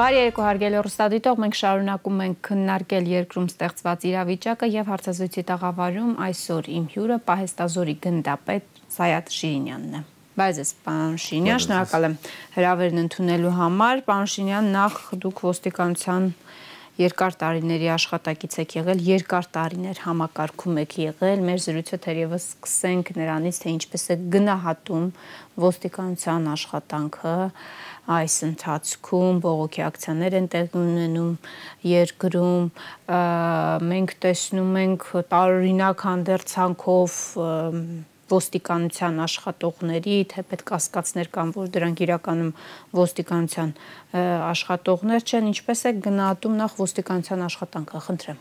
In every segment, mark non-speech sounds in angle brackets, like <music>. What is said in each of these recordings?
Բարի երեկո հարգելի ռուստադիտող, մենք շարունակում ենք քննարկել երկրում ստեղծված իրավիճակը եւ հարցազրույցի տաղավարում այսօր իմ հյուրը Պահեստազորի գնդապետ Սայաթ Շիրինյանն է։ Բայց ես պարոն Շինյան, շնորհակալ եմ հրավերն ընդունելու համար։ Պարոն Շինյան, նախ դուք ոստիկանության երկար տարիների աշխատակից եք եղել, երկար տարիներ համակարգում եք եղել։ Մեր զրույցը թերևս սկսենք նրանից, թե ինչպես է գնահատում ոստիկանության աշխատանքը այս ընթացքում բողոքի ակցիաներ են տեղի ունենում երկրում մենք տեսնում ենք տարօրինակ հանդերձանքով ոստիկանության աշխատողների, թե պետք կասկածներ կան, որ դրանք իրականում ոստիկանության աշխատողներ չեն, ինչպես է գնահատում նախ ոստիկանության աշխատանքը, խնդրեմ։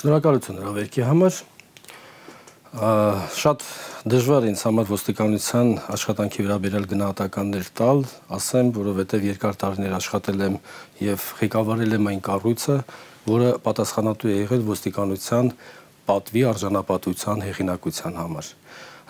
Շնորհակալություն հրավերքի համար շատ դժվար ինձ համար ոստիկանության աշխատանքի վերաբերյալ գնահատականներ տալ, ասեմ, որովհետև երկար տարիներ աշխատել եմ եւ ղեկավարել եմ այն կառույցը, որը պատասխանատու է եղել ոստիկանության պատվի արժանապատվության հեղինակության համար։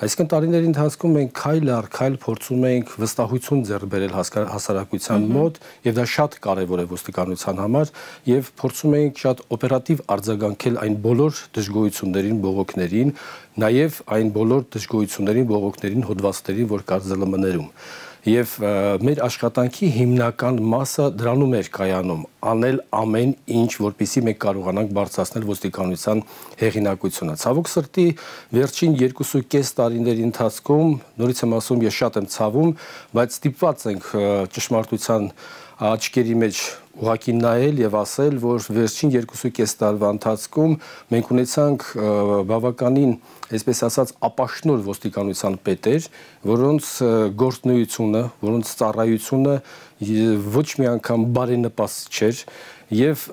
Այսինքն տարիների ընթացքում մենք քայլ առ քայլ փորձում ենք վստահություն ձեռք բերել հասարակության մոտ եւ դա շատ կարեւոր է ոստիկանության համար եւ փորձում ենք շատ օպերատիվ արձագանքել այն բոլոր դժգոհություններին, բողոքներին, նաեւ այն բոլոր դժգոհություններին, բողոքներին, հոդվածներին, որ կար ԶԼՄ-ներում եւ մեր աշխատանքի հիմնական մասը դրանում էր կայանում անել ամեն ինչ որպիսի մենք կարողանանք բարձրացնել ոստիկանության հեղինակությունը ցավոք սրտի վերջին 2.5 տարիների ընթացքում նորից եմ ասում ես շատ եմ ցավում բայց ստիպված ենք ճշմարտության աչքերի մեջ ուղակի նայել եւ ասել, որ վերջին 2.5 տարվա ընթացքում մենք ունեցանք բավականին, այսպես ասած, ապաշնոր ոստիկանության պետեր, որոնց գործնույթությունը, որոնց ծառայությունը ոչ մի անգամ բարենպաստ չէր եւ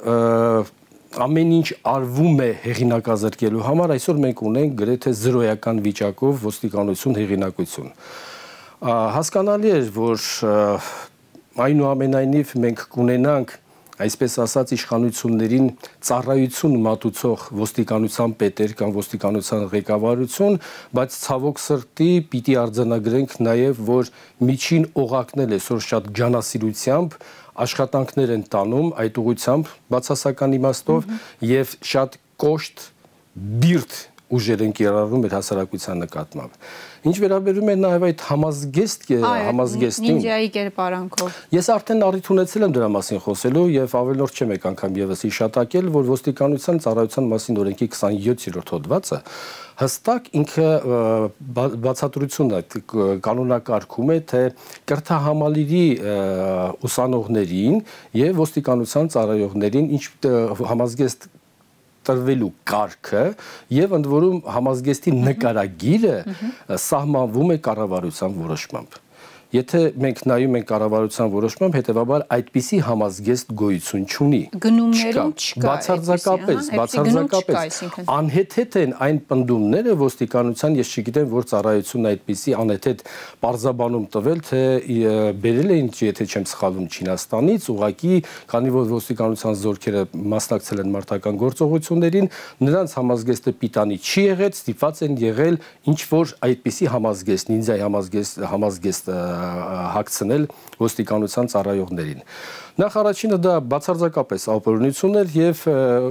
ամեն ինչ արվում է հեղինակազրկելու համար այսօր մենք ունենք գրեթե զրոյական վիճակով ոստիկանություն հեղինակություն հասկանալի է որ այնուամենայնիվ մենք կունենանք այսպես ասած իշխանություններին ծառայություն մատուցող ոստիկանության պետեր կամ ոստիկանության ղեկավարություն, բայց ցավոք սրտի պիտի արձանագրենք նաև, որ միջին օղակնել այսօր շատ ջանասիրությամբ աշխատանքներ են տանում այդ ուղությամբ բացասական իմաստով եւ շատ կոշտ բիրտ ուժեր են կիրառվում մեր հասարակության նկատմամբ։ Ինչ վերաբերում է նաև այդ համազգեստ համազգեստին, նինջայի կերպարանքով։ Ես արդեն առիթ ունեցել եմ դրա մասին խոսելու եւ ավելորդ չեմ եք անգամ եւս հիշատակել, որ ոստիկանության ծառայության մասին օրենքի 27-րդ հոդվածը հստակ ինքը բացատրությունն է կանոնակարգում է թե կրթահամալիրի ուսանողներին եւ ոստիկանության ծառայողներին ինչ համազգեստ տրվելու կարգը եւ ընդ որում համազգեստի նկարագիրը սահմանվում է կառավարության որոշմամբ։ Եթե մենք նայում ենք կառավարության որոշմամբ, հետեւաբար այդպիսի համազգեստ գոյություն չունի։ Գնումներում չկա։ Բացարձակապես, բացարձակապես անհեթեթ են այն պնդումները ոստիկանության, ես չգիտեմ, որ ծառայությունն այդպիսի անհեթեթ parzabanum տվել, թե բերել էին, եթե չեմ սխալվում, Չինաստանից, ուղակի, քանի որ ոստիկանության զորքերը մասնակցել են մարտական գործողություններին, նրանց համազգեստը պիտանի չի եղել, ստիպված են եղել ինչ որ այդպիսի համազգեստ, նինձայի համազգեստ, համազգեստ հագցնել ոստիկանության ծառայողներին։ Նախ առաջինը դա բացարձակապես ապօրինություն էր եւ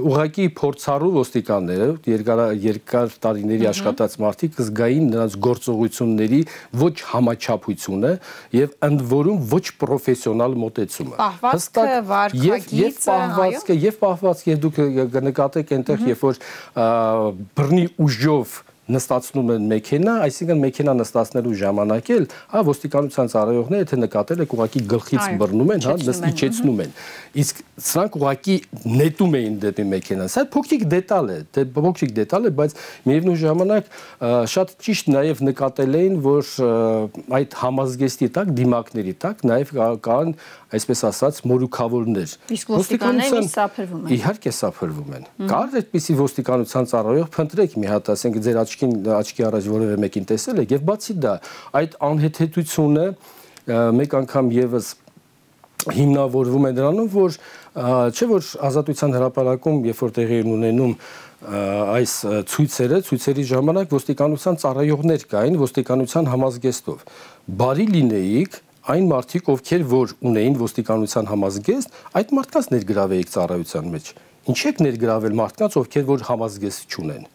ուղակի փորձառու ոստիկանները երկար երկար տարիների աշխատած մարդիկ զգային նրանց գործողությունների ոչ համաչափությունը եւ ընդ որում ոչ պրոֆեսիոնալ մոտեցումը։ Հստակ պահվածքը եւ պահվածքը եւ դուք կնկատեք այնտեղ երբ որ բռնի ուժով նստացնում են մեքենա, այսինքն մեքենա նստացնելու ժամանակ էլ, հա ոստիկանության ծառայողները թե նկատել եք ուղակի գլխից բռնում են, հա նստիչեցնում են։ Իսկ սրանք ուղակի նետում էին դեպի մեքենան։ Սա փոքրիկ դետալ է, դե փոքրիկ դետալ է, բայց միևնույն ժամանակ շատ ճիշտ նաև նկատել էին, որ այդ համազգեստի տակ, դիմակների տակ նաև կան այսպես ասած մորուքավորներ։ Իսկ ոստիկանները սափրվում են։ Իհարկե սափրվում են։ Կար այդպիսի ոստիկանության ծառայող, փնտրեք մի հատ, ասենք ձեր աչքին աչքի առաջ որևէ մեկին տեսել եք եւ բացի դա, այդ անհեթեթությունը մեկ անգամ եւս հիմնավորվում է դրանում, որ չէ որ ազատության հրապարակում, երբ որ տեղի են ունենում այս ցույցերը, ցույցերի ժամանակ ոստիկանության ծառայողներ կային ոստիկանության համազգեստով։ Բարի լինեիք այն մարդիկ, ովքեր որ ունեին ոստիկանության համազգեստ, այդ մարդկանց ներգրավեիք ծառայության մեջ։ Ինչ եք ներգրավել մարդկանց, ովքեր որ համազգեստ չունեն։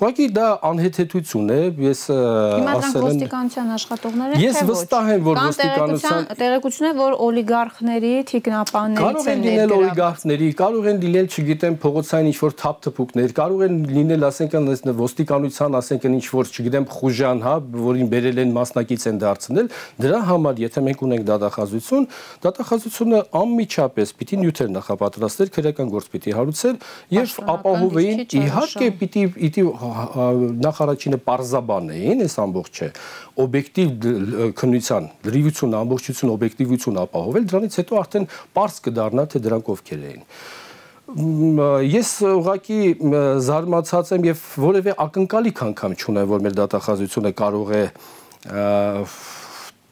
Ուղղակի դա անհեթեթություն է, ես ասել եմ ոստիկանության աշխատողները Ես վստահ եմ, որ ոստիկանության տեղեկություն է, որ օլիգարխների, թիկնապաններից են լինել օլիգարխների, կարող են լինել, չգիտեմ, փողոցային ինչ-որ թափթփուկներ, կարող են լինել, ասենք, ոստիկանության, ասենք, ինչ-որ, չգիտեմ, խուժան, հա, որին բերել են մասնակից են դարձնել, դրա համար, եթե մենք ունենք դատախազություն, դատախազությունը անմիջապես պիտի նյութեր նախապատրաստել, քրեական գործ պիտի հարուցել եւ ապահովեին իհարկե պիտի պիտի նախ առաջինը parzabanեին, այս ամբողջը օբյեկտիվ քննության, լրիվություն, ամբողջություն, օբյեկտիվություն ապահովել, դրանից հետո արդեն པարզ կդառնա թե դրանք ովքեր էին ես ուղղակի զարմացած եմ եւ որևէ ակնկալիք անգամ չունեմ որ մեր դատախազությունը կարող է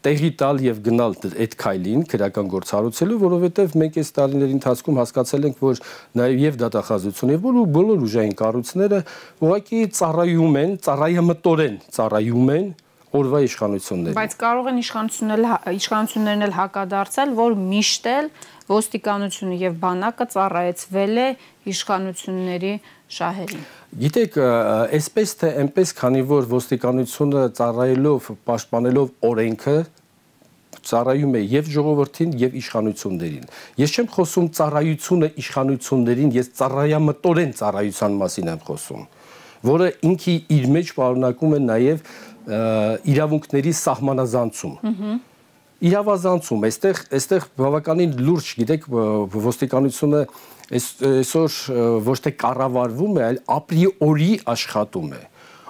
տեղի տալ եւ գնալ այդ քայլին քրական գործ հարուցելու, որովհետեւ մենք այս տարիների ընթացքում հասկացել ենք, որ նաեւ եւ դատախազությունը եւ բոլոր բոլոր ուժային կառույցները ուղղակի ծառայում են, ծառայամտորեն ծառայում են օրվա իշխանություններին։ Բայց կարող են իշխանությունները իշխանություններն էլ հակադարձել, որ միշտ էլ ոստիկանությունը եւ բանակը ծառայեցվել է իշխանությունների շահերին։ Գիտեք, այսպես թե այնպես, քանի որ ոստիկանությունը ծառայելով, պաշտպանելով օրենքը, ծառայում է եւ ժողովրդին եւ իշխանություններին։ Ես չեմ խոսում ծառայությունը իշխանություններին, ես ծառայամտորեն ծառայության մասին եմ խոսում, որը ինքի իր մեջ պարունակում է նաեւ իրավունքների սահմանազանցում։ իրավազանցում, այստեղ այստեղ բավականին լուրջ, գիտեք, ոստիկանությունը այսօր ոչ թե կառավարվում է, այլ ապրիորի աշխատում է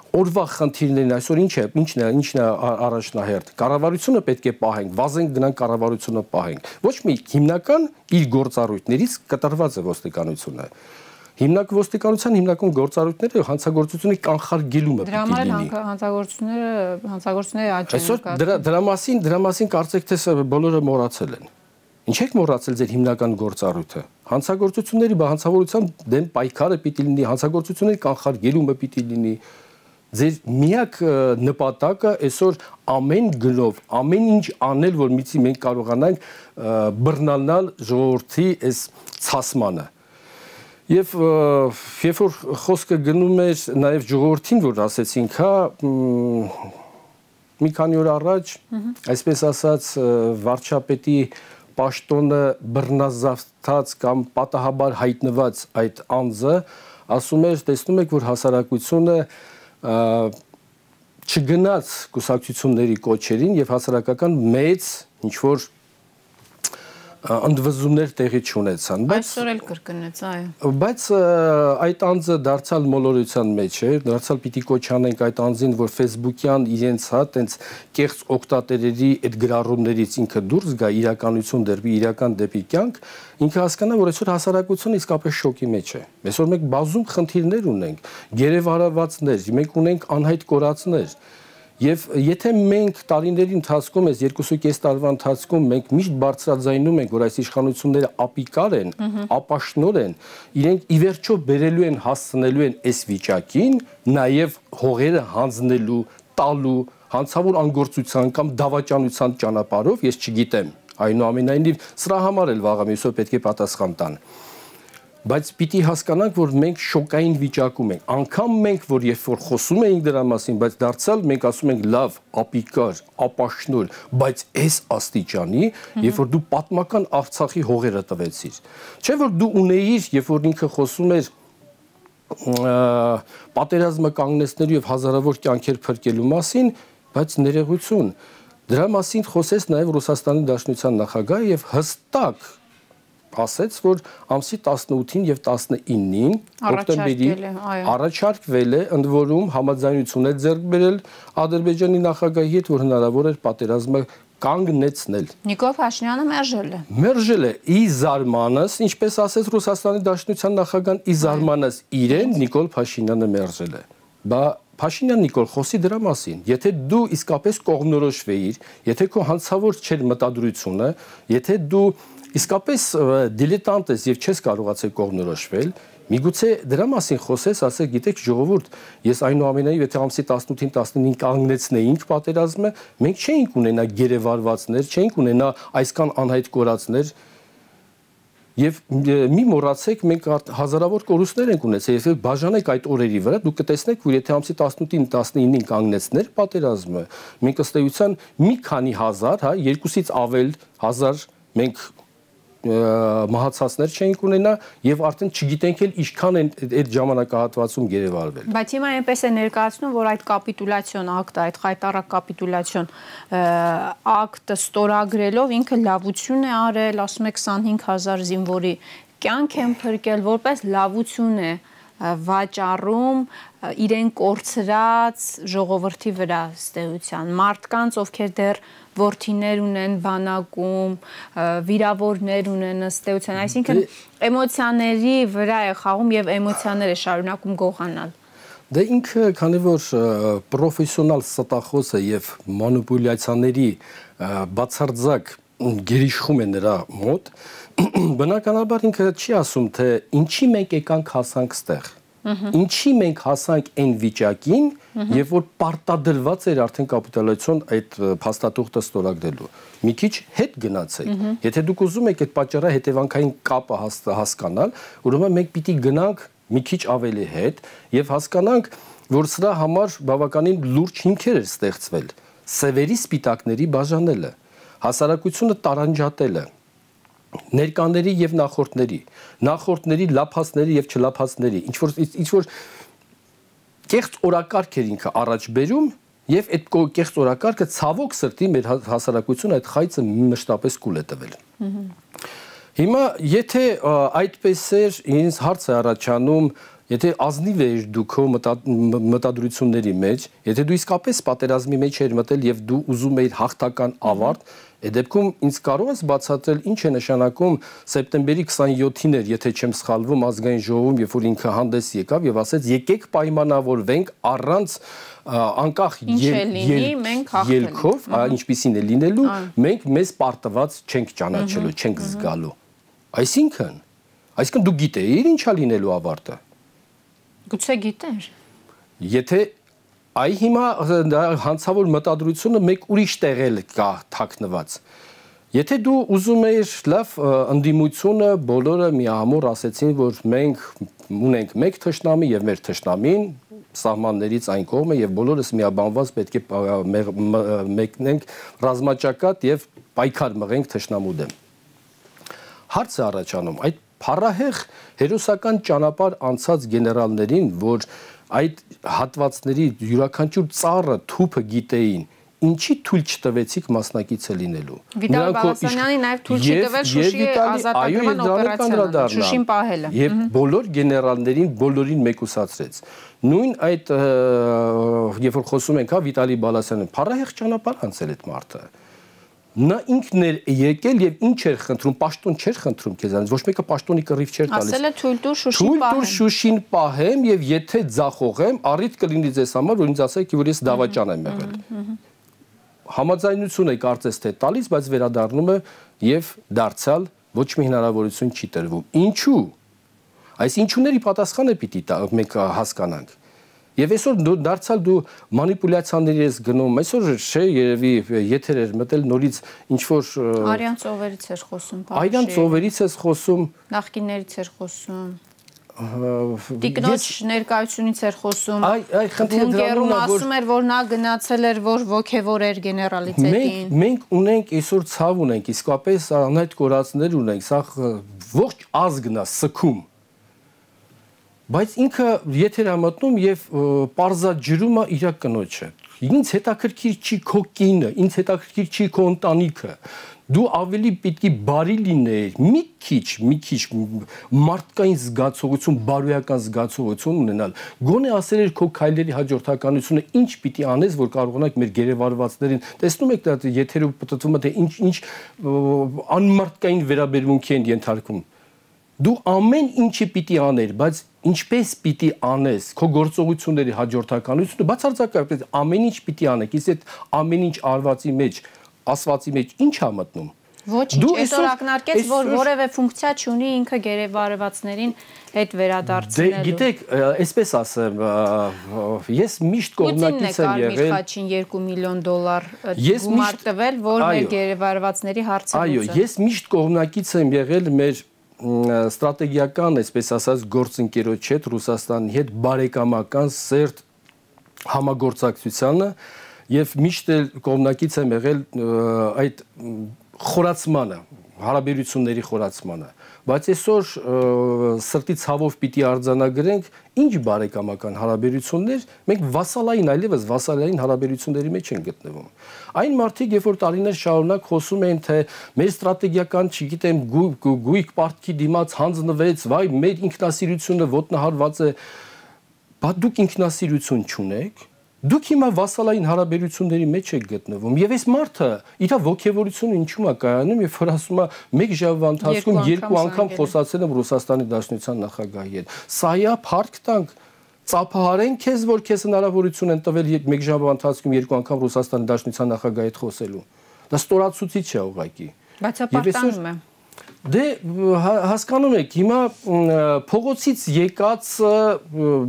օրվա խնդիրներն այսօր ինչ է, ինչն է, ինչն է առաջնահերթ։ Կառավարությունը պետք է պահենք, վազենք գնանք կառավարությունը պահենք։ Ոչ մի հիմնական իր գործառույթներից կտրված է ոստիկանությունը։ Հիմնակ ոստիկանության հիմնական գործառույթները հանցագործությունների կանխարգելումը պիտի լինի։ Դրա համար հանցագործությունները հանցագործությունների աճ են։ Այսօր դրա դրա մասին դրա մասին կարծեք թե բոլորը մոռացել են։ Ինչ եք մոռացել ձեր հիմնական գործառույթը։ Հանցագործությունների բանցավորության դեմ պայքարը պիտի լինի, հանցագործությունների կանխարգելումը պիտի լինի, ձեր միակ նպատակը այսօր ամեն գնով, ամեն ինչ անել, որ միցի մենք կարողանանք բռնանալ ժողովրդի այս ցասմանը։ Եվ երբ որ խոսքը գնում էր նաև ժողովրդին, որ ասեցինք, հա մի քանի օր առաջ, այսպես ասած, վարչապետի պաշտոնը բռնազավթած կամ պատահաբար հայտնված այդ անձը ասում էր, տեսնում եք, որ հասարակությունը չգնաց կուսակցությունների կոչերին եւ հասարակական մեծ ինչ որ ընդվզումներ տեղի չունեցան բայց այսօր էլ կրկնեց այո բայց այդ անձը դարձալ մոլորության մեջ է դարձալ պիտի կոչանենք այդ անձին որ Facebook-յան իրենց հա տենց կեղծ օկտատերերի այդ գրառումներից ինքը դուրս գա իրականություն դերբի իրական դեպի կյանք ինքը հասկանա որ այսօր հասարակությունը իսկապես շոկի մեջ է այսօր մենք բազում խնդիրներ ունենք գերեվարվածներ մենք ունենք անհայտ կորածներ Եվ եթե մենք տարիների ընթացքում այս 2.5 տարվա ընթացքում մենք միշտ բարձրաձայնում ենք, որ այս իշխանությունները ապիկար են, ապաշնոր են, իրենք ի վերջո բերելու են հասցնելու են այս վիճակին, նաև հողերը հանձնելու, տալու, հանցավոր անգործության կամ դավաճանության ճանապարհով, ես չգիտեմ։ Այնուամենայնիվ սրա համար էլ վաղը մյուսով պետք է պատասխան տան բայց պիտի հասկանանք, որ մենք շոկային վիճակում ենք։ Անկամ մենք, որ երբ որ խոսում էինք դրա մասին, բայց դարձյալ մենք ասում ենք լավ, ապիկար, ապաշնոր, բայց այս աստիճանի, երբ որ դու պատմական Արցախի հողերը տվեցիր։ Չէ որ դու ունեիր, երբ որ ինքը խոսում էր պատերազմը կանգնեցնելու եւ հազարավոր կյանքեր փրկելու մասին, բայց ներողություն Դրա մասին խոսեց նաև Ռուսաստանի Դաշնության նախագահը եւ հստակ ասեց, որ ամսի 18-ին եւ 19-ին օկտեմբերի առաջարկվել է ընդ որում համաձայնություն է ձեռք բերել Ադրբեջանի նախագահի հետ, որ հնարավոր էր պատերազմը կանգնեցնել։ Նիկոլ Փաշինյանը մերժել է։ Մերժել է ի զարմանս, ինչպես ասեց Ռուսաստանի Դաշնության նախագահան, ի զարմանս իրեն Նիկոլ Փաշինյանը մերժել է։ Բա Փաշինյան Նիկոլ խոսի դրա մասին։ Եթե դու իսկապես կողմնորոշվեիր, եթե քո հանցավոր չէր մտադրությունը, եթե դու իսկապես դիլետանտ ես եւ չես կարողացել կողմնորոշվել, Միգուցե դրա մասին խոսես, ասես, գիտեք, ժողովուրդ, ես այնուամենայնիվ եթե ամսի 18-ին 19-ին կանգնեցնեինք պատերազմը, մենք չէինք ունենա գերեվարվածներ, չէինք ունենա այսքան անհայտ կորածներ, Եվ մի մոռացեք, մենք հազարավոր կորուստներ ենք ունեցել, եթե բաժանեք այդ օրերի վրա, դուք կտեսնեք, որ եթե ամսի 18-ին 19-ին կանգնեցներ պատերազմը, մենք ըստ էության մի քանի հազար, հա, երկուսից ավել հազար մենք մահացածներ չէինք ունենա եւ արդեն չգիտենք էլ ինչքան են այդ ժամանակահատվածում գերեվարվել։ Բայց հիմա այնպես է ներկայացնում, որ այդ կապիտուլյացիոն ակտը, այդ խայտարակ կապիտուլյացիոն ակտը ստորագրելով ինքը լավություն է արել, ասում է 25000 զինվորի կյանք են փրկել, որպես լավություն է վաճառում իրեն կորցրած ժողովրդի վրա ստեյության մարդկանց ովքեր դեռ ворթիներ ունեն բանակում, վիրավորներ ունեն ըստեյության, դե- այսինքն էմոցիաների վրա է խաղում եւ էմոցիաները շարունակում գողանալ։ Դե ինքը, քանի որ պրոֆեսիոնալ ստախոս է եւ մանիպուլյացիաների բացարձակ գերիշխում է նրա մոտ, <clears throat> բնականաբար ինքը չի ասում թե ինչի մենք եկանք հասանք ստեղ Ինչի մենք հասանք այն վիճակին, երբ որ պարտադրված էր արդեն կապիտալացիոն այդ փաստաթուղթը ստորագրելու։ Մի քիչ հետ գնացեք։ Եթե դուք ուզում եք այդ պատճառը հետևանքային կապը հասկանալ, ուրեմն մենք պիտի գնանք մի քիչ ավելի հետ եւ հասկանանք, որ սրա համար բավականին լուրջ հիմքեր էր ստեղծվել։ Սևերի սպիտակների բաժանելը, հասարակությունը տարանջատելը, ներկաների եւ նախորդների, նախորդների լափածների եւ չլափածների, ինչ որ ինչ որ կեղծ օրակարգ էր ինքը առաջ բերում եւ այդ կեղծ օրակարգը ցավոք սրտի մեր հա-, հասարակությունը այդ խայծը մշտապես կուլ է տվել։ Հիմա եթե այդպես էր ինձ հարց է առաջանում Եթե ազնիվ էր դու քո մտադրությունների մեջ, եթե դու իսկապես պատերազմի մեջ էր մտել եւ դու ուզում էիր հաղթական ավարտ, Այդ դեպքում ինձ կարող ես բացատրել ինչ է նշանակում սեպտեմբերի 27-ին էր, եթե չեմ սխալվում, ազգային ժողովում, երբ որ ինքը հանդես եկավ եւ ասեց եկեք պայմանավորվենք առանց անկախ ելքով, ինչպիսին է լինելու, մենք մեզ պարտված չենք ճանաչելու, չենք զգալու։ Այսինքն, այսինքն դու գիտեիր ինչա լինելու ավարտը։ Գուցե գիտեր։ Եթե Այ հիմա հանցավոր մտադրությունը մեկ ուրիշ տեղել կա թաքնված։ Եթե դու ուզում ես լավ ընդդիմությունը բոլորը միամուր ասեցին, որ մենք ունենք մեկ թշնամի եւ մեր թշնամին սահմաններից այն կողմը եւ բոլորս միաբանված պետք է մեկնենք ռազմաճակատ եւ պայքար մղենք թշնամու դեմ։ Հարցը առաջանում այդ փառահեղ հերոսական ճանապարհ անցած գեներալներին, որ այդ հատվածների յուրաքանչյուր ծառը թուփը գիտեին ինչի թույլ չտվեցիք մասնակիցը լինելու։ Վիտալ Բալասանյանի նաև թույլ չի տվել Շուշիի ազատագրման օպերացիան, Շուշին պահելը։ Եվ բոլոր գեներալներին բոլորին մեկուսացրեց։ Նույն այդ երբ որ խոսում ենք, հա Վիտալի Բալասյանը, փառահեղ ճանապարհ անցել այդ մարդը նա ինքն էր եկել եւ ինչ էր խնդրում, պաշտոն չէր խնդրում քեզանից, ոչ մեկը պաշտոնի կռիվ չէր տալիս։ Ասել է թույլ տուր Շուշին պահեմ։ Թույլ տուր Շուշին պահեմ եւ եթե ձախողեմ, առիթ կլինի ձեզ համար, որ ինձ ասեք, որ ես դավաճան եմ եղել։ Համաձայնություն է կարծես թե տալիս, բայց վերադառնում է եւ դարձյալ ոչ մի հնարավորություն չի տրվում։ Ինչու՞։ Այս ինչուների պատասխանը պիտի մենք հասկանանք։ Եվ այսօր դարձալ դու մանիպուլյացիաների ես գնում, այսօր չէ երևի եթեր էր մտել նորից ինչ որ Արյան ծովերից էր խոսում, Արյան ծովերից ես խոսում, նախկիններից էր խոսում Տիկնոջ ներկայությունից էր խոսում։ Այ, այ խնդիրը դրանում է, որ ասում էր, որ նա գնացել էր, որ ոգևոր էր գեներալիտետին։ Մենք մենք ունենք այսօր ցավ ունենք, իսկապես անհայտ կորածներ ունենք, սա ողջ ազգն է սքում բայց ինքը եթերա մտնում եւ parza-ջրում է իր կնոջը։ Ինձ հետաքրքիր չի քո կինը, ինձ հետաքրքիր չի քո ընտանիքը։ Դու ավելի պիտի բարի լինեիր, մի քիչ, մի քիչ մարդկային զգացողություն, բարոյական զգացողություն ունենալ։ Գոնե ասել էր քո քայլերի հաջորդականությունը ինչ պիտի անես, որ կարողանաք մեր գերեվարվածներին։ Տեսնում եք դա եթերով պատտվում է թե ինչ ինչ անմարտկային վերաբերմունքի են ենթարկում։ Դու ամեն ինչը պիտի աներ, բայց ինչպես պիտի անես քո գործողությունների հաջորդականությունը բացարձակապես ամեն ինչ պիտի անեք իսկ այդ ամեն ինչ արվածի մեջ ասվածի մեջ ինչ է մտնում Ոչինչ, այսօր ակնարկեց, որ որևէ ֆունկցիա չունի ինքը գերեվարվածներին հետ վերադարձնելու։ Դե գիտեք, այսպես ասեմ, ես միշտ կողմնակից եմ եղել։ Խաչին 2 միլիոն դոլար գումար տվել, որ մեր գերեվարվածների հարցը լուծի։ Այո, ես միշտ կողմնակից եմ եղել մեր ստրատեգիական, այսպես ասած, գործընկերոջ հետ Ռուսաստանի հետ բարեկամական սերտ համագործակցությանը եւ միշտ էլ կողմնակից եմ եղել այդ խորացմանը, հարաբերությունների խորացմանը բայց այսօր սրտի ցավով պիտի արձանագրենք ինչ բարեկամական հարաբերություններ մենք վասալային այլևս վասալային հարաբերությունների մեջ են գտնվում այն մարդիկ երբ որ տարիներ շարունակ խոսում են թե մեր ստրատեգիական չգիտեմ գույք պարտքի դիմաց հանձնվեց վայ մեր ինքնասիրությունը ոտնահարված է բա դուք ինքնասիրություն չունեք Դուք հիմա վասալային հարաբերությունների մեջ եք գտնվում եւ այս մարդը իր ողջևորությունը ինչու՞ է կայանում եւ որ ասում է մեկ ժամվա ընթացքում երկու անգամ խոսացել եմ Ռուսաստանի Դաշնության նախագահի հետ։ Սա է փառք տանք ծափահարեն քեզ, որ քեզ հնարավորություն են տվել մեկ ժամվա ընթացքում երկու անգամ Ռուսաստանի Դաշնության նախագահի հետ խոսելու։ Դա ստորացուցիչ է ուղղակի։ Բայց ապարտանում է։ Դե հասկանում եք, հիմա փողոցից եկած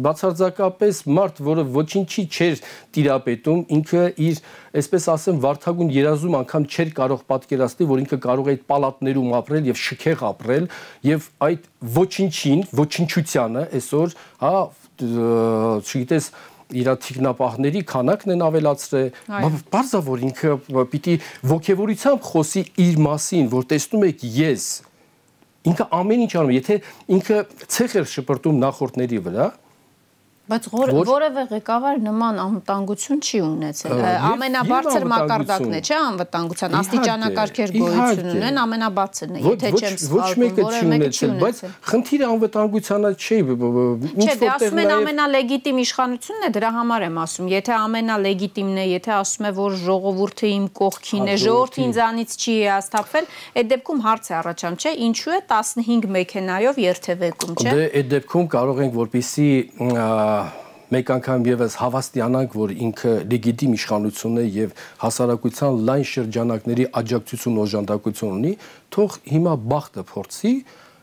բացարձակապես մարդ, որը ոչինչի չէր տիրապետում, ինքը իր, այսպես ասեմ, վարթագուն երազում անգամ չէր կարող պատկերացնել, որ ինքը կարող է այդ պալատներում ապրել եւ շքեղ ապրել եւ այդ ոչինչին, ոչինչությանը այսօր, հա, չգիտես, իր թիկնապահների քանակն են ավելացրել, բարձա որ ինքը պիտի ողջևորությամբ խոսի իր մասին, որ տեսնում եք ես ինքը ամեն ինչ անում, եթե ինքը ցեխ էր շպրտում նախորդների վրա, Բայց որևէ ղեկավար նման անվտանգություն չի ունեցել։ Ամենաբարձր մակարդակն է, չէ՞, անվտանգության աստիճանակարգեր գոյություն ունեն, ամենաբարձրն է, եթե չեմ սխալվում, որևէ մեկը չի ունեցել։ Բայց խնդիրը անվտանգությանը չի, ինչ որտեղ Չէ, դե ասում են ամենալեգիտիմ իշխանությունն է, դրա համար եմ ասում, եթե ամենալեգիտիմն է, եթե ասում է, որ ժողովուրդը իմ կողքին է, ժողովուրդը ինձանից չի հաստատվել, այդ դեպքում հարց է առաջանում, չէ՞, ինչու է 15 մեքենայով երթևեկում, չէ՞։ Դե այդ դեպքում կարող ենք որպիսի մեկ անգամ եւս հավաստիանանք, որ ինքը լեգիտիմ իշխանություն է եւ հասարակության լայն շրջանակների աջակցություն օժանդակություն ունի, թող հիմա բախտը փորձի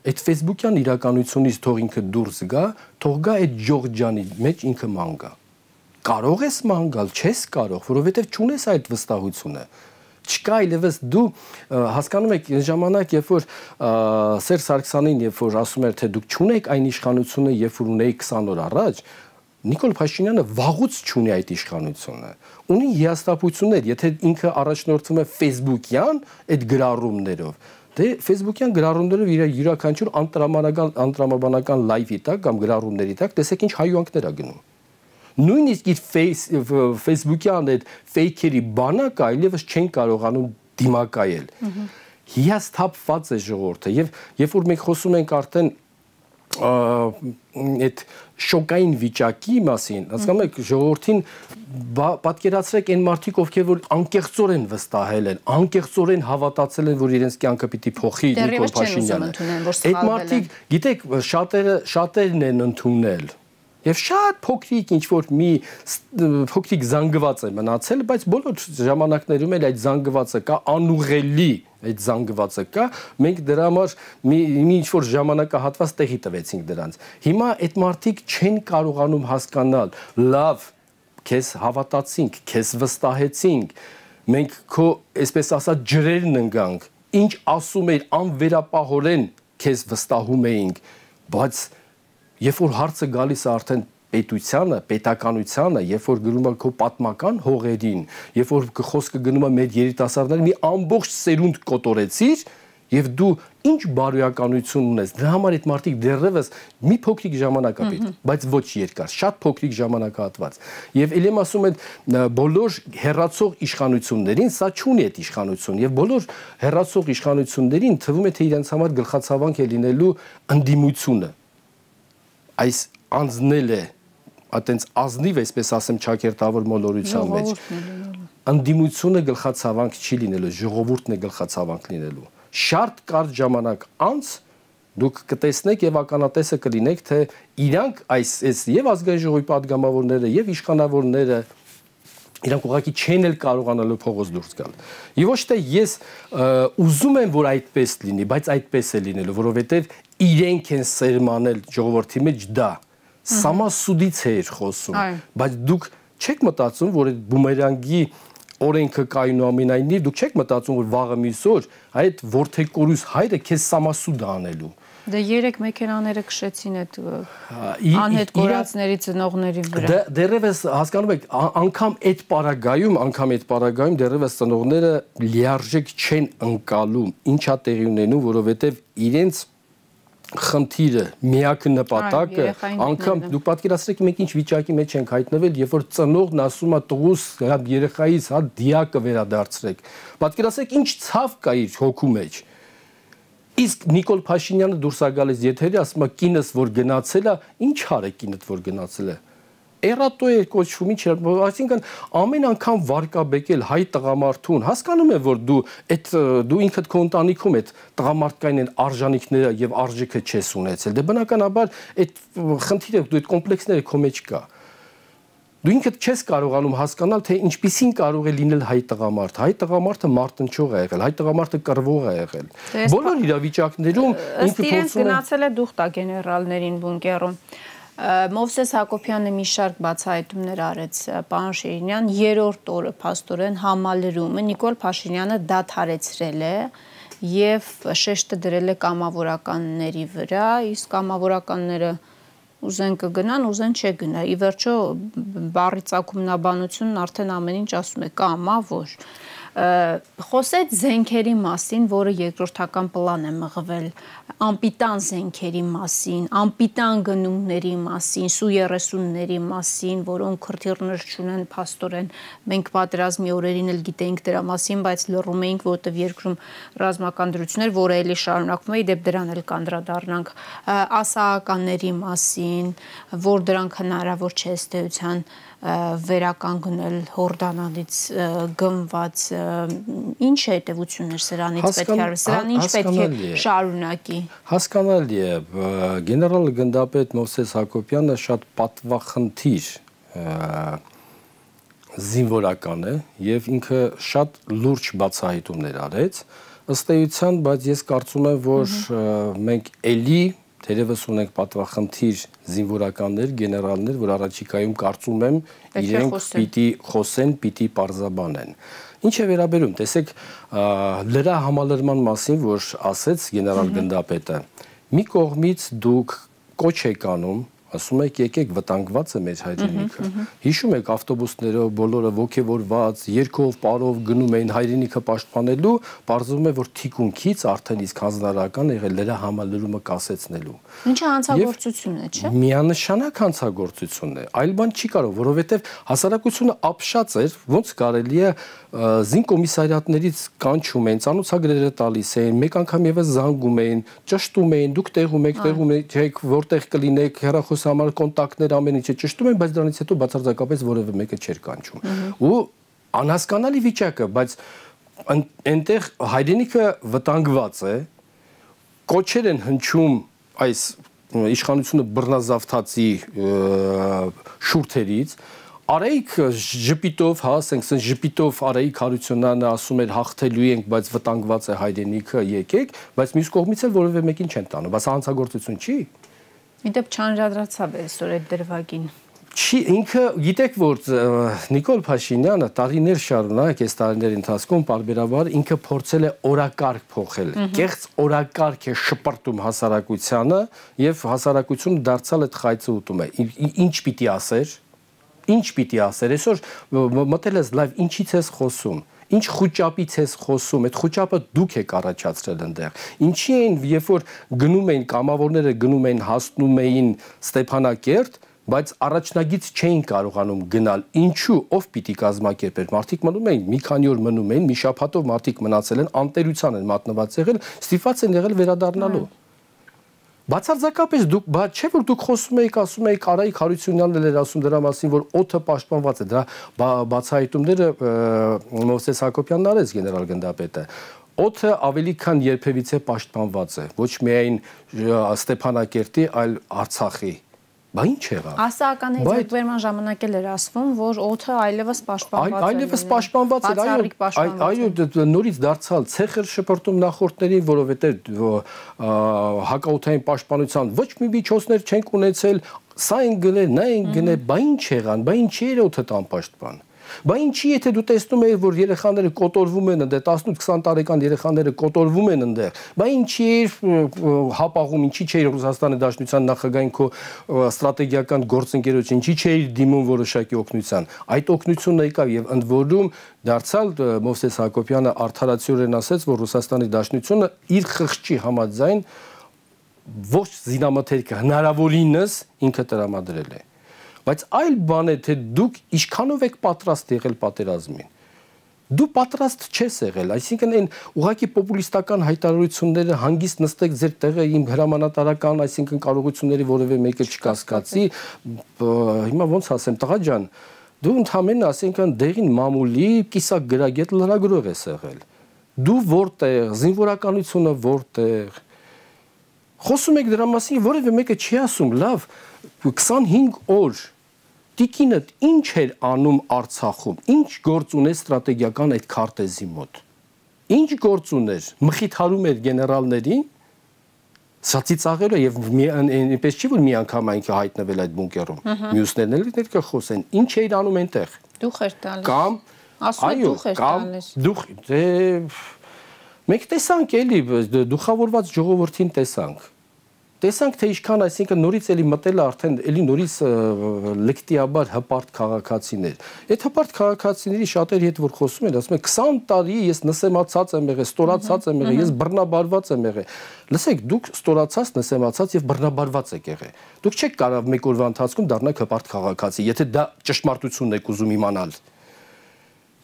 այդ Facebook-յան իրականությունից թող ինքը դուրս գա, թող գա այդ Ջորջանի մեջ ինքը ման գա։ Կարող ես ման գալ, չես կարող, որովհետեւ չունես այդ վստահությունը չկա այլևս դու հասկանում եք այն ժամանակ երբ որ Սերժ Սարգսյանին երբ որ ասում էր թե դուք չունեք այն իշխանությունը երբ որ ունեիք 20 օր առաջ Նիկոլ Փաշինյանը վաղուց չունի այդ իշխանությունը։ Ունի հիաստապություններ, եթե ինքը առաջնորդվում է Facebook-յան այդ գրառումներով, դե Facebook-յան գրառումներով իր յուրաքանչյուր անտրամաբանական անտրամաբանական լայվի տակ կամ գրառումների տակ տեսեք ինչ հայուանքներ է գնում նույնիսկ իր Facebook-յան այդ fake-երի բանակը այլևս չեն կարողանում դիմակայել։ Հիասթափված է ժողովուրդը եւ երբ որ մենք խոսում ենք արդեն այդ շոկային վիճակի մասին, հասկանում եք, ժողովրդին պատկերացրեք այն մարդիկ, ովքեր որ անկեղծորեն վստահել են, անկեղծորեն հավատացել են, որ իրենց կյանքը պիտի փոխի Նիկոլ Փաշինյանը։ Այդ մարդիկ, գիտեք, շատերը շատերն են ընդունել Եվ շատ փոքրիկ ինչ որ մի փոքրիկ զանգված է մնացել, բայց բոլոր ժամանակներում էլ այդ զանգվածը կա անուղելի այդ զանգվածը կա, մենք դրա համար մի, մի ինչ որ ժամանակահատված տեղի տվեցինք դրանց։ Հիմա այդ մարդիկ չեն կարողանում հասկանալ, լավ, քեզ հավատացինք, քեզ վստահեցինք, մենք քո, այսպես ասած, ջրերն ընկանք, ինչ ասում էր անվերապահորեն քեզ վստահում էինք, բայց Երբ որ հարցը գալիս է արդեն պետությանը, պետականությանը, երբ որ գրում է քո պատմական հողերին, երբ որ խոսքը գնում է մեր երիտասարդների մի ամբողջ սերունդ կոտորեցիր, եւ դու ինչ բարոյականություն ունես դրա համար այդ մարդիկ դեռևս մի փոքրիկ ժամանակ ապիտ բայց ոչ երկար շատ փոքրիկ ժամանակահատված եւ ելեմ ասում են բոլոր հերացող իշխանություններին սա չունի այդ իշխանություն եւ բոլոր հերացող իշխանություններին թվում է թե իրենց համար գլխացավանք է լինելու ընդդիմությունը այս անձնել է այտենց ազնիվ այսպես ասեմ ճակերտավոր մոլորության մեջ. ընդդիմությունը գլխացավանք չի լինելու ժողովուրդն է գլխացավանք լինելու շատ կարճ ժամանակ անց դուք կտեսնեք եւ ականատեսը կլինեք թե իրանք այս այս եւ ազգային ժողովի падգամավորները եւ իշխանավորները իրանք ուղղակի չեն էլ կարողանալու փողոց դուրս գալ։ Եվ ոչ թե ես ուզում եմ որ այդպես լինի, բայց այդպես է լինելու, որովհետև իրենք են սերմանել ժողովրդի մեջ դա։ Սամասուդից է իր խոսում, բայց դուք չեք մտածում, որ այդ բումերանգի օրենքը կայուն ամենայնիվ դուք չեք մտածում որ վաղը մյուս օր այդ որթեկորուս հայրը քեզ սամասուդ անելու Դե երեք մեքենաները քշեցին այդ անհետ կորածների ծնողների վրա։ դե, Դերևս հասկանում եք, անգամ այդ պարագայում, անգամ այդ պարագայում դերևս ծնողները լիարժեք չեն ընկալում, ինչա տեղի ունենում, որովհետև իրենց խնդիրը, միակ նպատակը, անգամ դուք պատկերացրեք մենք ինչ վիճակի մեջ ենք հայտնվել, երբ որ ծնողն ասում է տղուս հա երեխայից հա դիակը վերադարձրեք։ Պատկերացրեք ինչ ցավ կա իր հոգու մեջ։ Իսկ Նիկոլ Փաշինյանը դուրս է գալիս եթերի, ասում է կինս որ գնացել է, ինչ արէ կինդ որ գնացել է էրատո է կոչվում ինչ այսինքն ամեն անգամ վարկաբեկել հայ տղամարդուն հասկանում եմ որ դու այդ դու ինքդ քո ընտանիքում այդ տղամարդկային են արժանինքները եւ արժեքը չես ունեցել դե բնականաբար այդ խնդիրը դու այդ կոմպլեքսները քո մեջ կա դու ինքդ չես կարողանում հասկանալ թե ինչպիսին կարող է լինել հայ տղամարդ հայ տղամարդը մարտնչող է եղել հայ տղամարդը կռվող է եղել բոլոր իրավիճակներում ինքը փորձում է գնացել է դուխտա գեներալներին բունկերում Մովսես Հակոբյանը մի շարք բացահայտումներ արեց պարոն Շիրինյան երրորդ օրը փաստորեն համալրումը Նիկոլ Փաշինյանը դադարեցրել է եւ շեշտը դրել է կամավորականների վրա, իսկ կամավորականները ուզեն կգնան, ուզեն չգնա։ Ի վերջո բարի ցակումնաբանությունն արդեն ամեն ինչ ասում է կամա ոչ խոսեց զենքերի մասին, որը երկրորդական պլան է մղվել, անպիտան զենքերի մասին, անպիտան գնումների մասին, սու 30-ների մասին, որոնք քրթիրներ չունեն փաստորեն։ Մենք պատերազմի օրերին էլ գիտեինք դրա մասին, բայց լռում էինք, որովհետև երկրում ռազմական դրություններ, որը էլի շարունակվում է, դեպ դրան էլ կանդրադառնանք ասահականների մասին, որ դրանք հնարավոր չէ ըստեյության վերականգնել հորդանանից գնված ինչ հետևություններ սրանից պետք է սրան ինչ պետք է շարունակի հասկանալի է գեներալ գնդապետ Մովսես Հակոբյանը շատ պատվախնդիր զինվորական է եւ ինքը շատ լուրջ բացահայտումներ արեց ըստ էության բայց ես կարծում եմ որ մենք ելի Թերևս ունենք պատվախնդիր զինվորականներ, գեներալներ, որ առաջիկայում կարծում եմ իրենք պիտի խոսեն, պիտի parzabanեն։ Ինչ է վերաբերում, տեսեք, լրա համալրման մասին, որ ասեց գեներալ գնդապետը, մի կողմից դուք կոչ եք անում ասում եք եկեք վտանգված է մեր հայրենիքը հիշում եք ավտոբուսներով բոլորը ողքեվորված երկով պարով գնում էին հայրենիքը պաշտպանելու բարձվում է որ թիկունքից արդեն իսկ հանձնարարական եղել դրա համալրումը կասեցնելու ինչը հանցագործություն է չէ միանշանակ հանցագործություն է այլ բան չի կարող որովհետև հասարակությունը ապշած էր ոնց կարելի է զինկոմիսարիատներից կանչում են, ցանոթագրերը տալիս են, մեկ անգամ եւս զանգում են, ճշտում են, դուք տեղում եք, տեղում եք, որտեղ կլինեք, հեռախոս համար կոնտակտներ ամեն ինչը ճշտում են, բայց դրանից հետո բացարձակապես որևէ մեկը չէր կանչում։ Ու անհասկանալի վիճակը, բայց այնտեղ հայրենիքը վտանգված է, կոչեր են հնչում այս իշխանությունը բռնազավթացի շուրթերից Արեիկ ժպիտով, հա, ասենք, ասենք ժպիտով Արեիկ Հարությունյանը ասում էր հաղթելու ենք, բայց վտանգված է հայրենիքը, եկեք, բայց մյուս կողմից էլ որևէ մեկին չեն տանում, բայց հանցագործություն չի։ Իդեպ չանրադրացավ այսօր այդ դրվագին չի ինքը գիտեք որ Նիկոլ Փաշինյանը տարիներ շարունակ այս տարիների ընթացքում բարբերաբար ինքը փորձել է օրակարգ փոխել կեղծ օրակարգ է շպրտում հասարակությանը եւ հասարակությունը դարձալ այդ խայծը ուտում է ինչ պիտի ասեր ինչ պիտի ասեր այսօր մտել ես լայվ ինչից ես խոսում ինչ խոճապից ես խոսում, այդ խոճապը դուք եք առաջացրել այնտեղ։ Ինչի են, երբ որ գնում էին կամավորները գնում էին հասնում էին Ստեփանակերտ, բայց առաջնագից չէին կարողանում գնալ։ Ինչու ով պիտի կազմակերպեր։ Մարդիկ մնում էին, մի քանի օր մնում էին, մի շաբաթով մարդիկ մնացել են, անտերության են մատնված եղել, ստիփած են եղել վերադառնալու։ Ա Բացարձակապես դուք բա չէ որ դուք խոսում եք, ասում եք Արայիկ Հարությունյանն էլ էր ասում դրա մասին, որ օդը պաշտպանված է, դրա բացահայտումները Մովսես Հակոբյանն արեց գեներալ գնդապետը օդը ավելի քան երբևիցե պաշտպանված է ոչ միայն Ստեփանակերտի, այլ Արցախի Բա ինչ եղավ։ Ասականից ձգվերման ժամանակ էլ էր ասվում, որ օդը այլևս պաշտպանված է։ Այլևս պաշտպանված է, այո։ Այո, նորից դարձալ ցեխեր շփորտում նախորդներին, որովհետև հակաօթային պաշտպանության ոչ մի միջոցներ չենք ունեցել, սա են գնել, նա են գնել, բա ինչ եղան, բա ինչի էր օդը տան պաշտպան։ Բա ինչի եթե դու տեսնում ես որ երեխաները կոտորվում են այնտեղ 18-20 տարեկան երեխաները կոտորվում են այնտեղ, բա ինչի հապաղում, ինչի չէ Ռուսաստանի Դաշնության նախագահին քո ստրատեգիական գործընկերոջ, ինչի չէ դիմում որոշակի օգնության։ Այդ օգնությունը եկավ եւ ընդ որում դարձալ Մովսես Հակոբյանը արդարացիորեն ասաց, որ Ռուսաստանի Դաշնությունը իր խղճի համաձայն ոչ զինամթերքը հնարավորինս ինքը տրամադրել է բայց այլ բան է թե դուք ինչքանով եք պատրաստ եղել պատերազմին դու պատրաստ չես եղել, այսինքն այն ուղակի պոպուլիստական հայտարարությունները հանգիստ նստեք ձեր տեղը իմ հրամանատարական, այսինքն կարողությունների որևէ մեկը չկասկածի, հիմա ոնց ասեմ, տղա ջան, դու ընդհանրապես ասենքան դեղին մամուլի կիսակ գրագետ լրագրող ես եղել։ Դու որտեղ, զինվորականությունը որտեղ։ Խոսում եք դրա մասին, որևէ մեկը չի ասում, լավ, 25 օր Տիկինդ ինչ էր անում Արցախում։ Ինչ գործ ուներ ստրատեգիական այդ քարտեզի մոտ։ Ինչ գործ ուներ։ Մխիթարում էր գեներալներին սա ծիծաղելը եւ այնպես չի որ մի անգամ այնքը հայտնվել այդ բունկերում։ Մյուսներն էլ ներկա խոսեն։ Ինչ էր անում այնտեղ։ Դուխ էր տալիս։ Կամ այո, կամ դուխ դե մենք տեսանք էլի դուխավորված ժողովրդին տեսանք տեսանք թե ինչքան այսինքն նորից էլի մտել է արդեն էլի նորից լեկտիաբար հպարտ քաղաքացիներ այդ հպարտ քաղաքացիների շատերի հետ որ խոսում են ասում են 20 տարի ես նսեմացած եմ եղել ստորացած եմ եղել ես բռնաբարված եմ եղել լսեք դուք ստորացած նսեմացած եւ բռնաբարված եք եղել դուք չեք կարող մեկ օրվա ընթացքում դառնալ հպարտ քաղաքացի եթե դա ճշմարտությունն եք ուզում իմանալ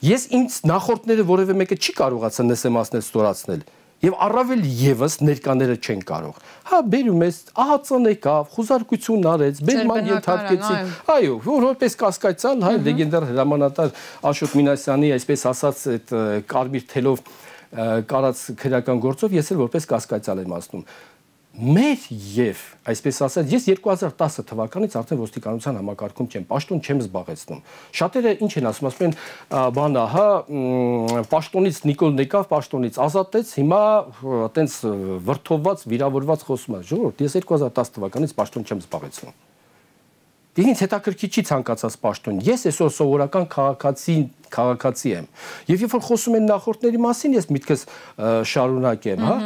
ես ինձ նախորդները որևէ մեկը չի կարողացել նսեմացնել ստորացնել եւ առավել եւս ներկաները չեն կարող։ Հա, բերում ես, ահա ծն եկավ, խոզարկություն արեց, բերման ենթարկեցին։ Այո, որպես կասկածալ, հայ լեգենդար հրամանատար Աշոտ Մինասյանի այսպես ասած այդ կարմիր թելով կարած քրական գործով ես էլ որպես կասկածալ եմ ասնում մեր եւ այսպես ասած ես 2010 թվականից արդեն ոստիկանության համակարգում չեմ պաշտոն չեմ զբաղեցնում շատերը ինչ են ասում ասում են բանա հա պաշտոնից Նիկոլ Նեկավ պաշտոնից ազատեց հիմա այտենց վրթովված վիրավորված խոսում է ժողովուրդ ես 2010 թվականից պաշտոն չեմ զբաղեցնում Դինից հետաքրքիր չի ցանկացած պաշտոն։ Ես այսօր սովորական քաղաքացի քաղաքացի եմ։ Եվ երբ որ խոսում են նախորդների մասին, ես միտքս շարունակեմ, հա,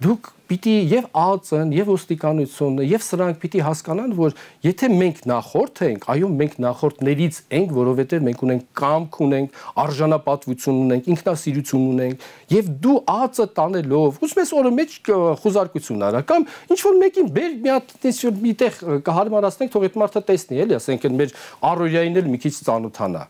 դուք պիտի եւ ԱԱՑ-ն, եւ ոստիկանությունը, եւ սրանք պիտի հասկանան, որ եթե մենք նախորդ ենք, այո, մենք նախորդներից ենք, որովհետեւ մենք ունենք կամք ունենք, արժանապատվություն ունենք, ինքնասիրություն ունենք, եւ դու ԱԱՑ տանելով, ուզում ես օրը մեջ խոզարկություն արա կամ ինչ որ մեկին բեր մի հատ մի տեղ կհարմարացնենք, թող այդ մարդը տեսնի, էլի, ասենք մեր առօրյային էլ մի քիչ ծանոթանա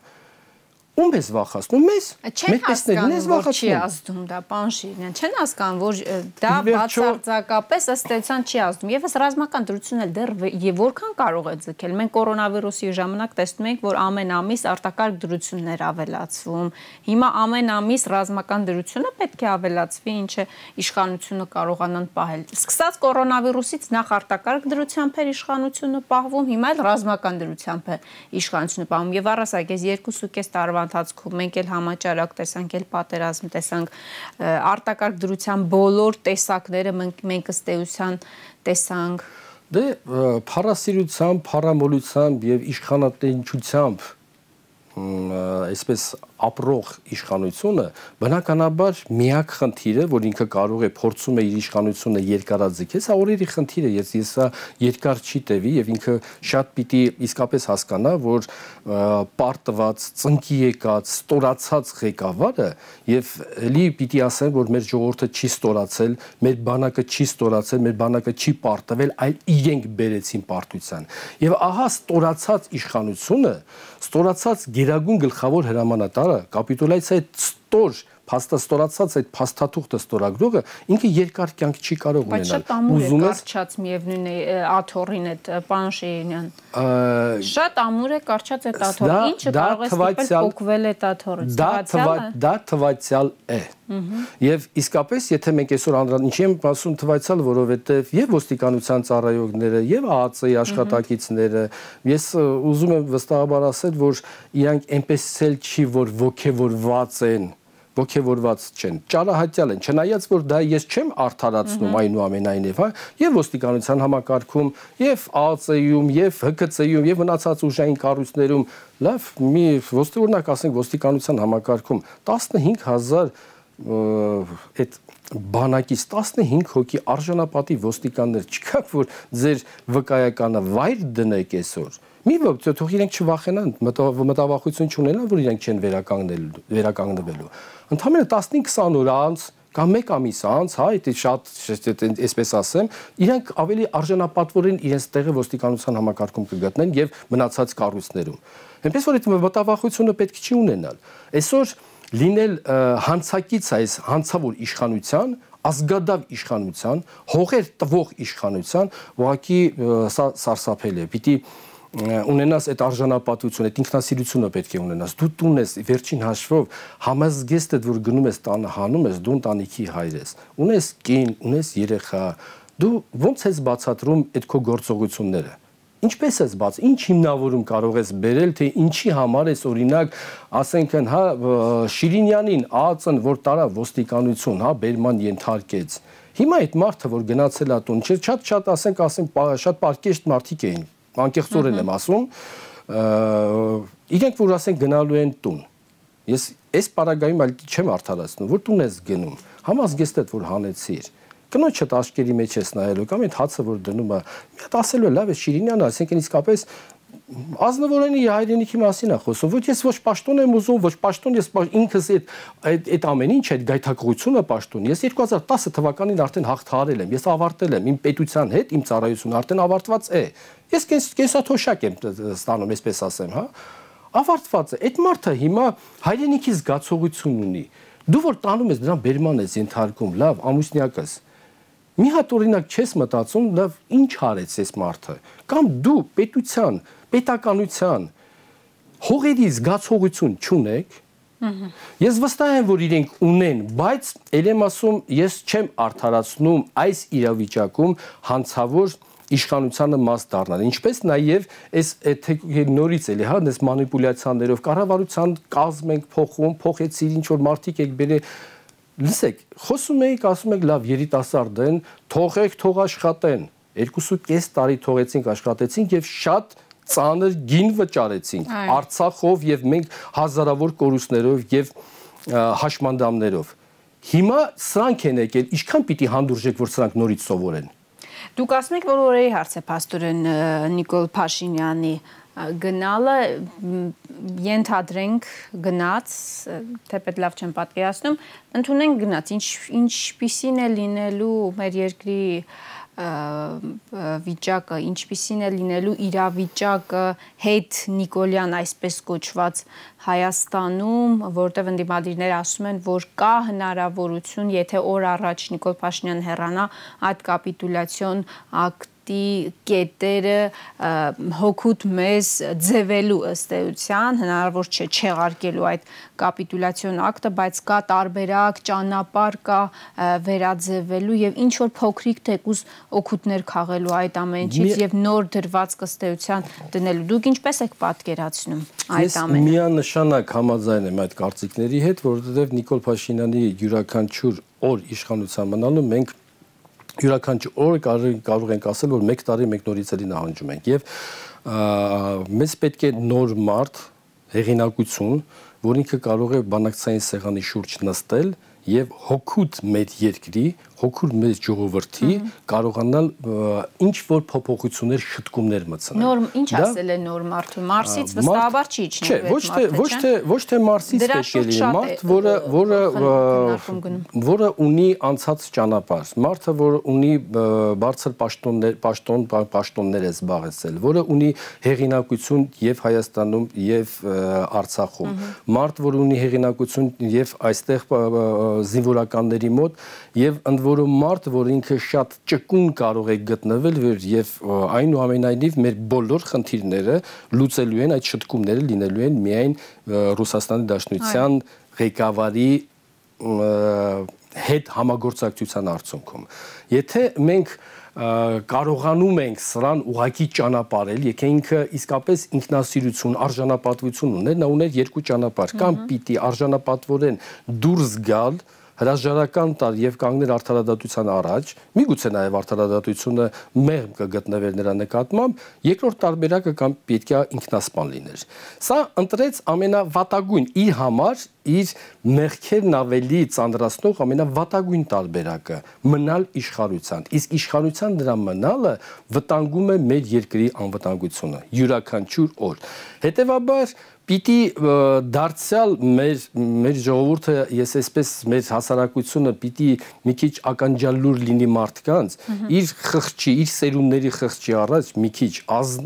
ում ես վախացնում մեզ մեր տեսներին ես վախացնում չի ազդում դա պան Շիրյան չեն հասկանում որ դա բացարձակապես ըստ էության չի ազդում եւս ռազմական դրությունն էլ դեռ եւ որքան կարող է ձգել մենք կորոնավիրուսի ժամանակ տեսնում ենք որ ամեն ամիս արտակարգ դրություններ ավելացվում հիմա ամեն ամիս ռազմական դրությունը պետք է ավելացվի ինչը իշխանությունը կարողանան պահել սկսած կորոնավիրուսից նախ արտակարգ դրությամբ էր իշխանությունը պահվում հիմա էլ ռազմական դրությամբ է իշխանությունը պահում եւ առասարակ այս 2.5 տարվա ընթացքում մենք էլ համաճարակ տեսանք, էլ պատերազմ տեսանք, արտակարգ դրության բոլոր տեսակները մենք մենք ըստ էության տեսանք։ Դե փառասիրությամբ, փառամոլությամբ եւ իշխանատենչությամբ այսպես ապրող իշխանությունը բնականաբար միակ խնդիրը, որ ինքը կարող է փորձում է իր իշխանությունը երկարաձգել, սա օրերի խնդիր է, ես ես սա երկար չի տևի եւ ինքը շատ պիտի իսկապես հասկանա, որ պարտված, ծնկի եկած, ստորացած ղեկավարը եւ լի պիտի ասեմ, որ մեր ժողովուրդը չի ստորացել, մեր բանակը չի ստորացել, մեր բանակը չի պարտվել, այլ իրենք բերեցին պարտության։ Եվ ահա ստորացած իշխանությունը, ստորացած գերագույն գլխավոր հրամանատարը կապիտուլյացիայի ստոր փաստը ստորացած այդ փաստաթուղթը ստորագրողը ինքը երկար կյանք չի կարող ունենալ։ ամուր է կարճած միևնույն է աթորին այդ պարոն Շիրինյան։ Շատ ամուր է կարճած այդ աթորը։ Ինչը կարող է ստիպել փոկվել այդ աթորից։ Դա դա թվացial է։ Եվ իսկապես, եթե մենք այսօր անդրադառնանք, ինչի եմ ասում թվացial, որովհետև եւ ոստիկանության ծառայողները, եւ ԱԱՑ-ի աշխատակիցները, ես ուզում եմ վստահաբար ասել, որ իրանք այնպես էլ չի, որ ողքեվորված են ողքեվորված չեն, ճարահատյալ են, չնայած որ դա ես չեմ արդարացնում այնուամենայնիվ, հա, եւ ոստիկանության համակարգում, եւ ԱԱՑ-ում, եւ ՀԿՑ-ում, եւ մնացած ուժային կառույցներում, լավ, մի ոստիկանանք ասենք ոստիկանության համակարգում 15000 այդ բանակից 15 հոգի արժանապատի ոստիկաններ չկա որ ձեր վկայականը վայր դնեք այսօր մի ոք թող իրենք չվախենան մտավախություն չունենան որ իրենք չեն վերականգնել վերականգնվելու ընդհանրապես 15-20 օր անց կամ 1 ամիս անց, հա, դա շատ այսպես ասեմ, իրանք ավելի արժանապատվորեն իրենց տեղը ոստիկանության համակարգում կգտնեն եւ մնացած կառույցներում։ Այնպես որ այդ մտավախությունը պետք չի ունենալ։ Այսօր լինել հանցակից այս հանցավոր իշխանության ազգադավ իշխանության, հողեր տվող իշխանության, ուղղակի սա սարսափել է։ Պիտի ունենաս այդ արժանապատվությունը, այդ ինքնասիրությունը պետք է ունենաս։ Դու տուն ես վերջին հաշվով համազգեստը որ գնում ես տանը հանում ես, դու ընտանիքի հայր ես։ Ունես կին, ունես երեխա։ Դու ո՞նց ես բացատրում այդ քո գործողությունները։ Ինչպես ես բաց, ինչ հիմնավորում կարող ես բերել, թե ինչի համար ես օրինակ, ասենքն, հա, Շիրինյանին ԱԱՑ-ն, որ տարա ոստիկանություն, հա, բերման ենթարկեց։ Հիմա այդ մարդը, որ գնացել է տուն, չէ, շատ-շատ ասենք, ասենք, շատ պարկեշտ մարդիկ էին, անկեղծորեն եմ ասում, իրենք որ ասենք գնալու են տուն։ Ես այս պարագայում այլ չեմ արդարացնում, որ տուն ես գնում։ Համազգեստդ որ հանեցիր կնոջը աշկերի մեջ ես նայելու կամ այդ հացը որ դնում է մի հատ ասելու է լավ է Շիրինյանը այսինքն իսկապես Ազնվորենի հայրենիքի մասին է խոսում։ Ոչ ես ոչ պաշտոն եմ ուզում, ոչ պաշտոն ես ինքս այդ այդ այդ ամեն ինչ այդ գայթակղությունը պաշտոն։ Ես 2010 թվականին արդեն հաղթահարել եմ։ Ես ավարտել եմ իմ պետության հետ, իմ ծառայությունը արդեն ավարտված է։ Ես կեսաթոշակ եմ ստանում, այսպես ասեմ, հա։ Ավարտված է։ Այդ մարդը հիմա հայրենիքի զգացողություն ունի։ Դու որ տանում ես դրան բերման ես ենթարկում, լավ, ամուսնյակս մի հատ օրինակ չես մտածում, լավ, ինչ արեց այս մարդը, կամ դու պետության, պետականության հողերի զգացողություն չունեք, Ես վստահ եմ, որ իրենք ունեն, բայց ել եմ ասում, ես չեմ արդարացնում այս իրավիճակում հանցավոր իշխանությանը մաս դառնալ։ Ինչպես նաև այս թե նորից էլի, հա, այս մանիպուլյացիաներով կառավարության կազմ ենք փոխում, փոխեցիր ինչ որ մարդիկ եք բերել լսեք, խոսում էիք, ասում եք լավ երիտասարդ են, թողեք, թող աշխատեն։ 2.5 տարի թողեցինք, աշխատեցինք եւ շատ ծանր գին վճարեցինք Արցախով եւ մենք հազարավոր կորուստներով եւ հաշմանդամներով։ Հիմա սրանք են եկել, ինչքան պիտի հանդուրժեք, որ սրանք նորից սովորեն։ Դուք ասում եք, որ օրերի հարց է Պաստորեն Նիկոլ Փաշինյանի գնալը ենթադրենք գնաց, թեպետ լավ չեմ պատկերացնում, ընդունենք գնաց, ինչ ինչպիսին է լինելու մեր երկրի վիճակը, ինչպիսին է լինելու իրավիճակը հետ Նիկոլյան այսպես կոչված Հայաստանում, որտեղ ընդդիմադիրները ասում են, որ կա հնարավորություն, եթե օր առաջ Նիկոլ Փաշինյան հեռանա, այդ կապիտուլյացիոն ակտ ակտի կետերը հոգուտ մեզ ձևելու ըստ էության հնարավոր չէ չեղարկելու այդ կապիտուլյացիոն ակտը, բայց կա տարբերակ, ճանապարհ կա վերաձևելու եւ ինչ որ փոքրիկ թեկուզ օգուտներ քաղելու այդ ամենից եւ նոր դրված կստեյության դնելու։ Դուք ինչպես եք պատկերացնում այդ ամենը։ Ես միանշանակ համաձայն եմ այդ կարծիքների հետ, որովհետեւ Նիկոլ Փաշինյանի յուրաքանչյուր օր իշխանության մնալու մենք յուրաքանչյուր օրը կարող կարող ենք ասել, որ 1 տարի մենք նորից էլի նահանջում ենք եւ մեզ պետք է նոր մարդ, հեղինակություն, որ ինքը կարող է բանակցային սեղանի շուրջ նստել եւ հոգուտ մեր երկրի հոգուր մեծ ժողովրդի կարողանալ ինչ որ փոփոխություններ, շտկումներ մտցնել։ Նոր ինչ ասել է նոր մարդու Մարսից? Վստահաբար չի իջնել։ Չէ, ոչ թե ոչ թե ոչ թե Մարսից պետք է լինի մարդ, որը որը որը ունի անցած ճանապարհ, մարդը, որը ունի բարձր պաշտոններ, պաշտոն պաշտոններ է զբաղեցել, որը ունի հեղինակություն եւ Հայաստանում եւ Արցախում։ Մարդ, որ ունի հեղինակություն եւ այստեղ զինվորականների մոտ եւ ընդ որում մարդ, որ ինքը շատ ճկուն կարող է գտնվել եւ այնուամենայնիվ մեր բոլոր խնդիրները լուծելու են այդ շտկումները լինելու են միայն Ռուսաստանի Դաշնության ղեկավարի հետ համագործակցության արդյունքում։ Եթե մենք կարողանում ենք սրան ուղակի ճանապարհել, եկե ինքը իսկապես ինքնասիրություն, արժանապատվություն ուներ, նա ուներ երկու ճանապարհ, կամ պիտի արժանապատվորեն դուրս գալ, հրաժարական տալ եւ կանգնել արդարադատության առաջ, միգուցե նաեւ արդարադատությունը մեղմ կգտնվեր նրա նկատմամբ, երկրորդ տարբերակը կամ պետք է ինքնասպան լիներ։ Սա ընտրեց ամենավատագույն իր համար իր մեղքերն ավելի ծանրացնող ամենավատագույն տարբերակը մնալ իշխանության իսկ իշխանության դրա մնալը վտանգում է մեր երկրի անվտանգությունը յուրաքանչյուր օր հետեւաբար պիտի դարձյալ մեր մեր ժողովուրդը ես այսպես մեր հասարակությունը պիտի մի քիչ ականջալուր լինի մարդկանց իր խղճի իր սերունդների խղճի առաջ մի քիչ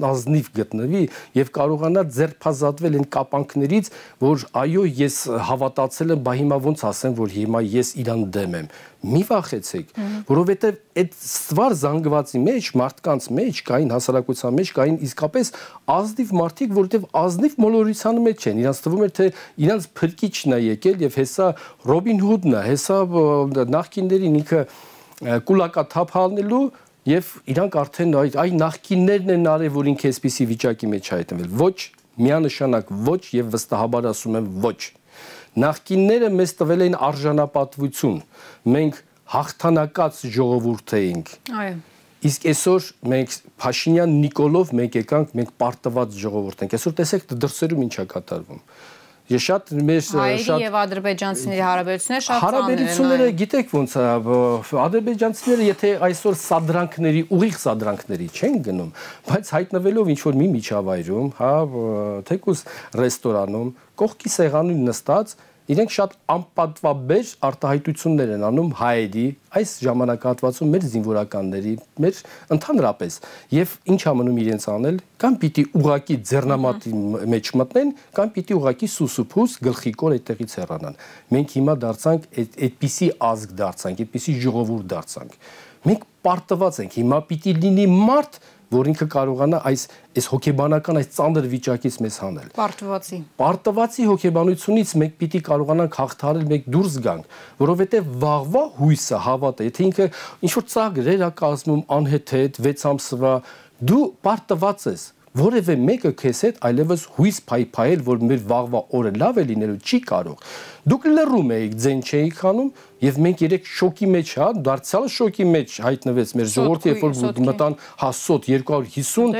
ազնիվ գտնվի եւ կարողանա ձերբազատվել այն կապանքներից որ այո ես հավատացել եմ բա հիմա ոնց ասեմ որ հիմա ես իրան դեմ եմ մի վախեցեք, որովհետև այդ ստվար զանգվածի մեջ, մարդկանց մեջ կային հասարակության մեջ կային իսկապես ազնիվ մարդիկ, որովհետև ազնիվ մոլորության մեջ են։ Իրանց թվում էր թե իրանց փրկիչն է եկել եւ հեսա Ռոբին Հուդն է, հեսա նախկիններին ինքը կուլակաթափ հալնելու եւ իրանք արդեն այդ այ նախկիններն են արել, որ ինքը այսպիսի վիճակի մեջ հայտնվել։ Ոչ, միանշանակ ոչ եւ վստահաբար ասում եմ ոչ նախկինները մեզ տվել են արժանապատվություն։ Մենք հաղթանակած ժողովուրդ էինք։ Այո։ Իսկ այսօր մենք Փաշինյան Նիկոլով մենք եկանք, մենք պարտված ժողովուրդ ենք։ Այսօր տեսեք դրսերում ինչա կատարվում։ Ես շատ մեր շատ եւ ադրբեջանցիների հարաբերությունները շատ Հարաբերությունները գիտեք ոնց է, ադրբեջանցիները եթե այսօր սադրանքների, ուղիղ սադրանքների չեն գնում, բայց հայտնվելով ինչ որ մի միջավայրում, հա, թեկուս ռեստորանում, կողքի սեղանին նստած իրենք շատ անպատվաբեր արտահայտություններ են անում հայերի այս ժամանակահատվածում մեր զինվորականների, մեր ընդհանրապես եւ ինչ ամնում իրենց անել, կամ պիտի ուղակի ձեռնամատի մեջ մտնեն, կամ պիտի ուղակի սուսուփուս գլխիկոր այդտեղից հեռանան։ Մենք հիմա դարձանք այդ այդպիսի ազգ դարձանք, այդպիսի ժողովուրդ դարձանք։ Մենք պարտված ենք, հիմա պիտի լինի մարդ, որ ինքը կարողանա այս այս հոգեբանական այս ծանր վիճակից մեզ հանել։ Պարտվածի։ Պարտվածի հոգեբանությունից մենք պիտի կարողանանք հաղթարել, մենք դուրս գանք, որովհետև վաղվա հույսը, հավատը, եթե ինքը ինչ որ ծաղրեր է կազմում անհեթեթ 6 ամսվա, դու պարտված ես որևէ մեկը քեզ հետ այլևս հույս փայփայել, որ մեր վաղվա օրը լավ է լինելու չի կարող։ Դուք լռում եք, ձեն չէիք անում, եւ մենք երեք շոկի մեջ, հա, դարձյալ շոկի մեջ հայտնվեց մեր ժողովուրդը, երբ որ մտան հասոտ 250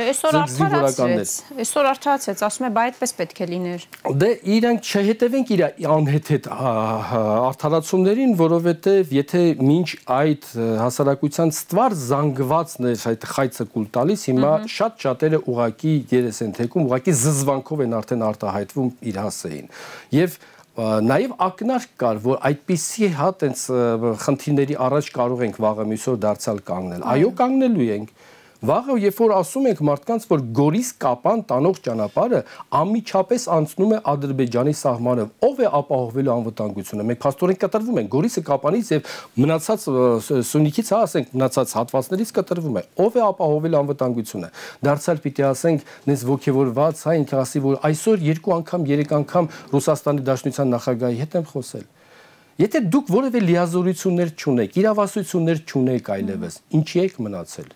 զինվորականներ։ Այսօր արդարացեց, ասում է, բայ այդպես պետք է լիներ։ Դե իրանք չհետևենք իր անհեթեթ արդարացումներին, որովհետեւ եթե մինչ այդ հասարակության ստվար զանգվածն էր այդ խայծը կուլ տալիս, հիմա շատ շատերը ուղակի երես են թեկում, ուղակի զզվանքով են արդեն արտահայտվում իր հասեին։ Եվ Նաև ակնարկ կար, որ այդպիսի հա տենց խնդիրների առաջ կարող ենք վաղը մյուսօր դարձյալ կանգնել։ Այո, կանգնելու ենք Վաղը երբ որ ասում ենք մարդկանց, որ Գորիս կապան տանող ճանապարհը անմիջապես անցնում է Ադրբեջանի սահմանը, ով է ապահովելու անվտանգությունը։ Մենք փաստորեն կտրվում ենք Գորիսը կապանից եւ մնացած Սունիքից, հա, ասենք, մնացած հատվածներից կտրվում է։ Ով է ապահովելու անվտանգությունը։ Դարձյալ պիտի ասենք, նենց ողջևորված, հա, ինքը ասի, որ այսօր երկու անգամ, երեք անգամ Ռուսաստանի Դաշնության նախագահի հետ եմ խոսել։ Եթե դուք որևէ լիազորություններ չունեք, իրավասություններ չունեք այլևս, ինչի եք մնացել։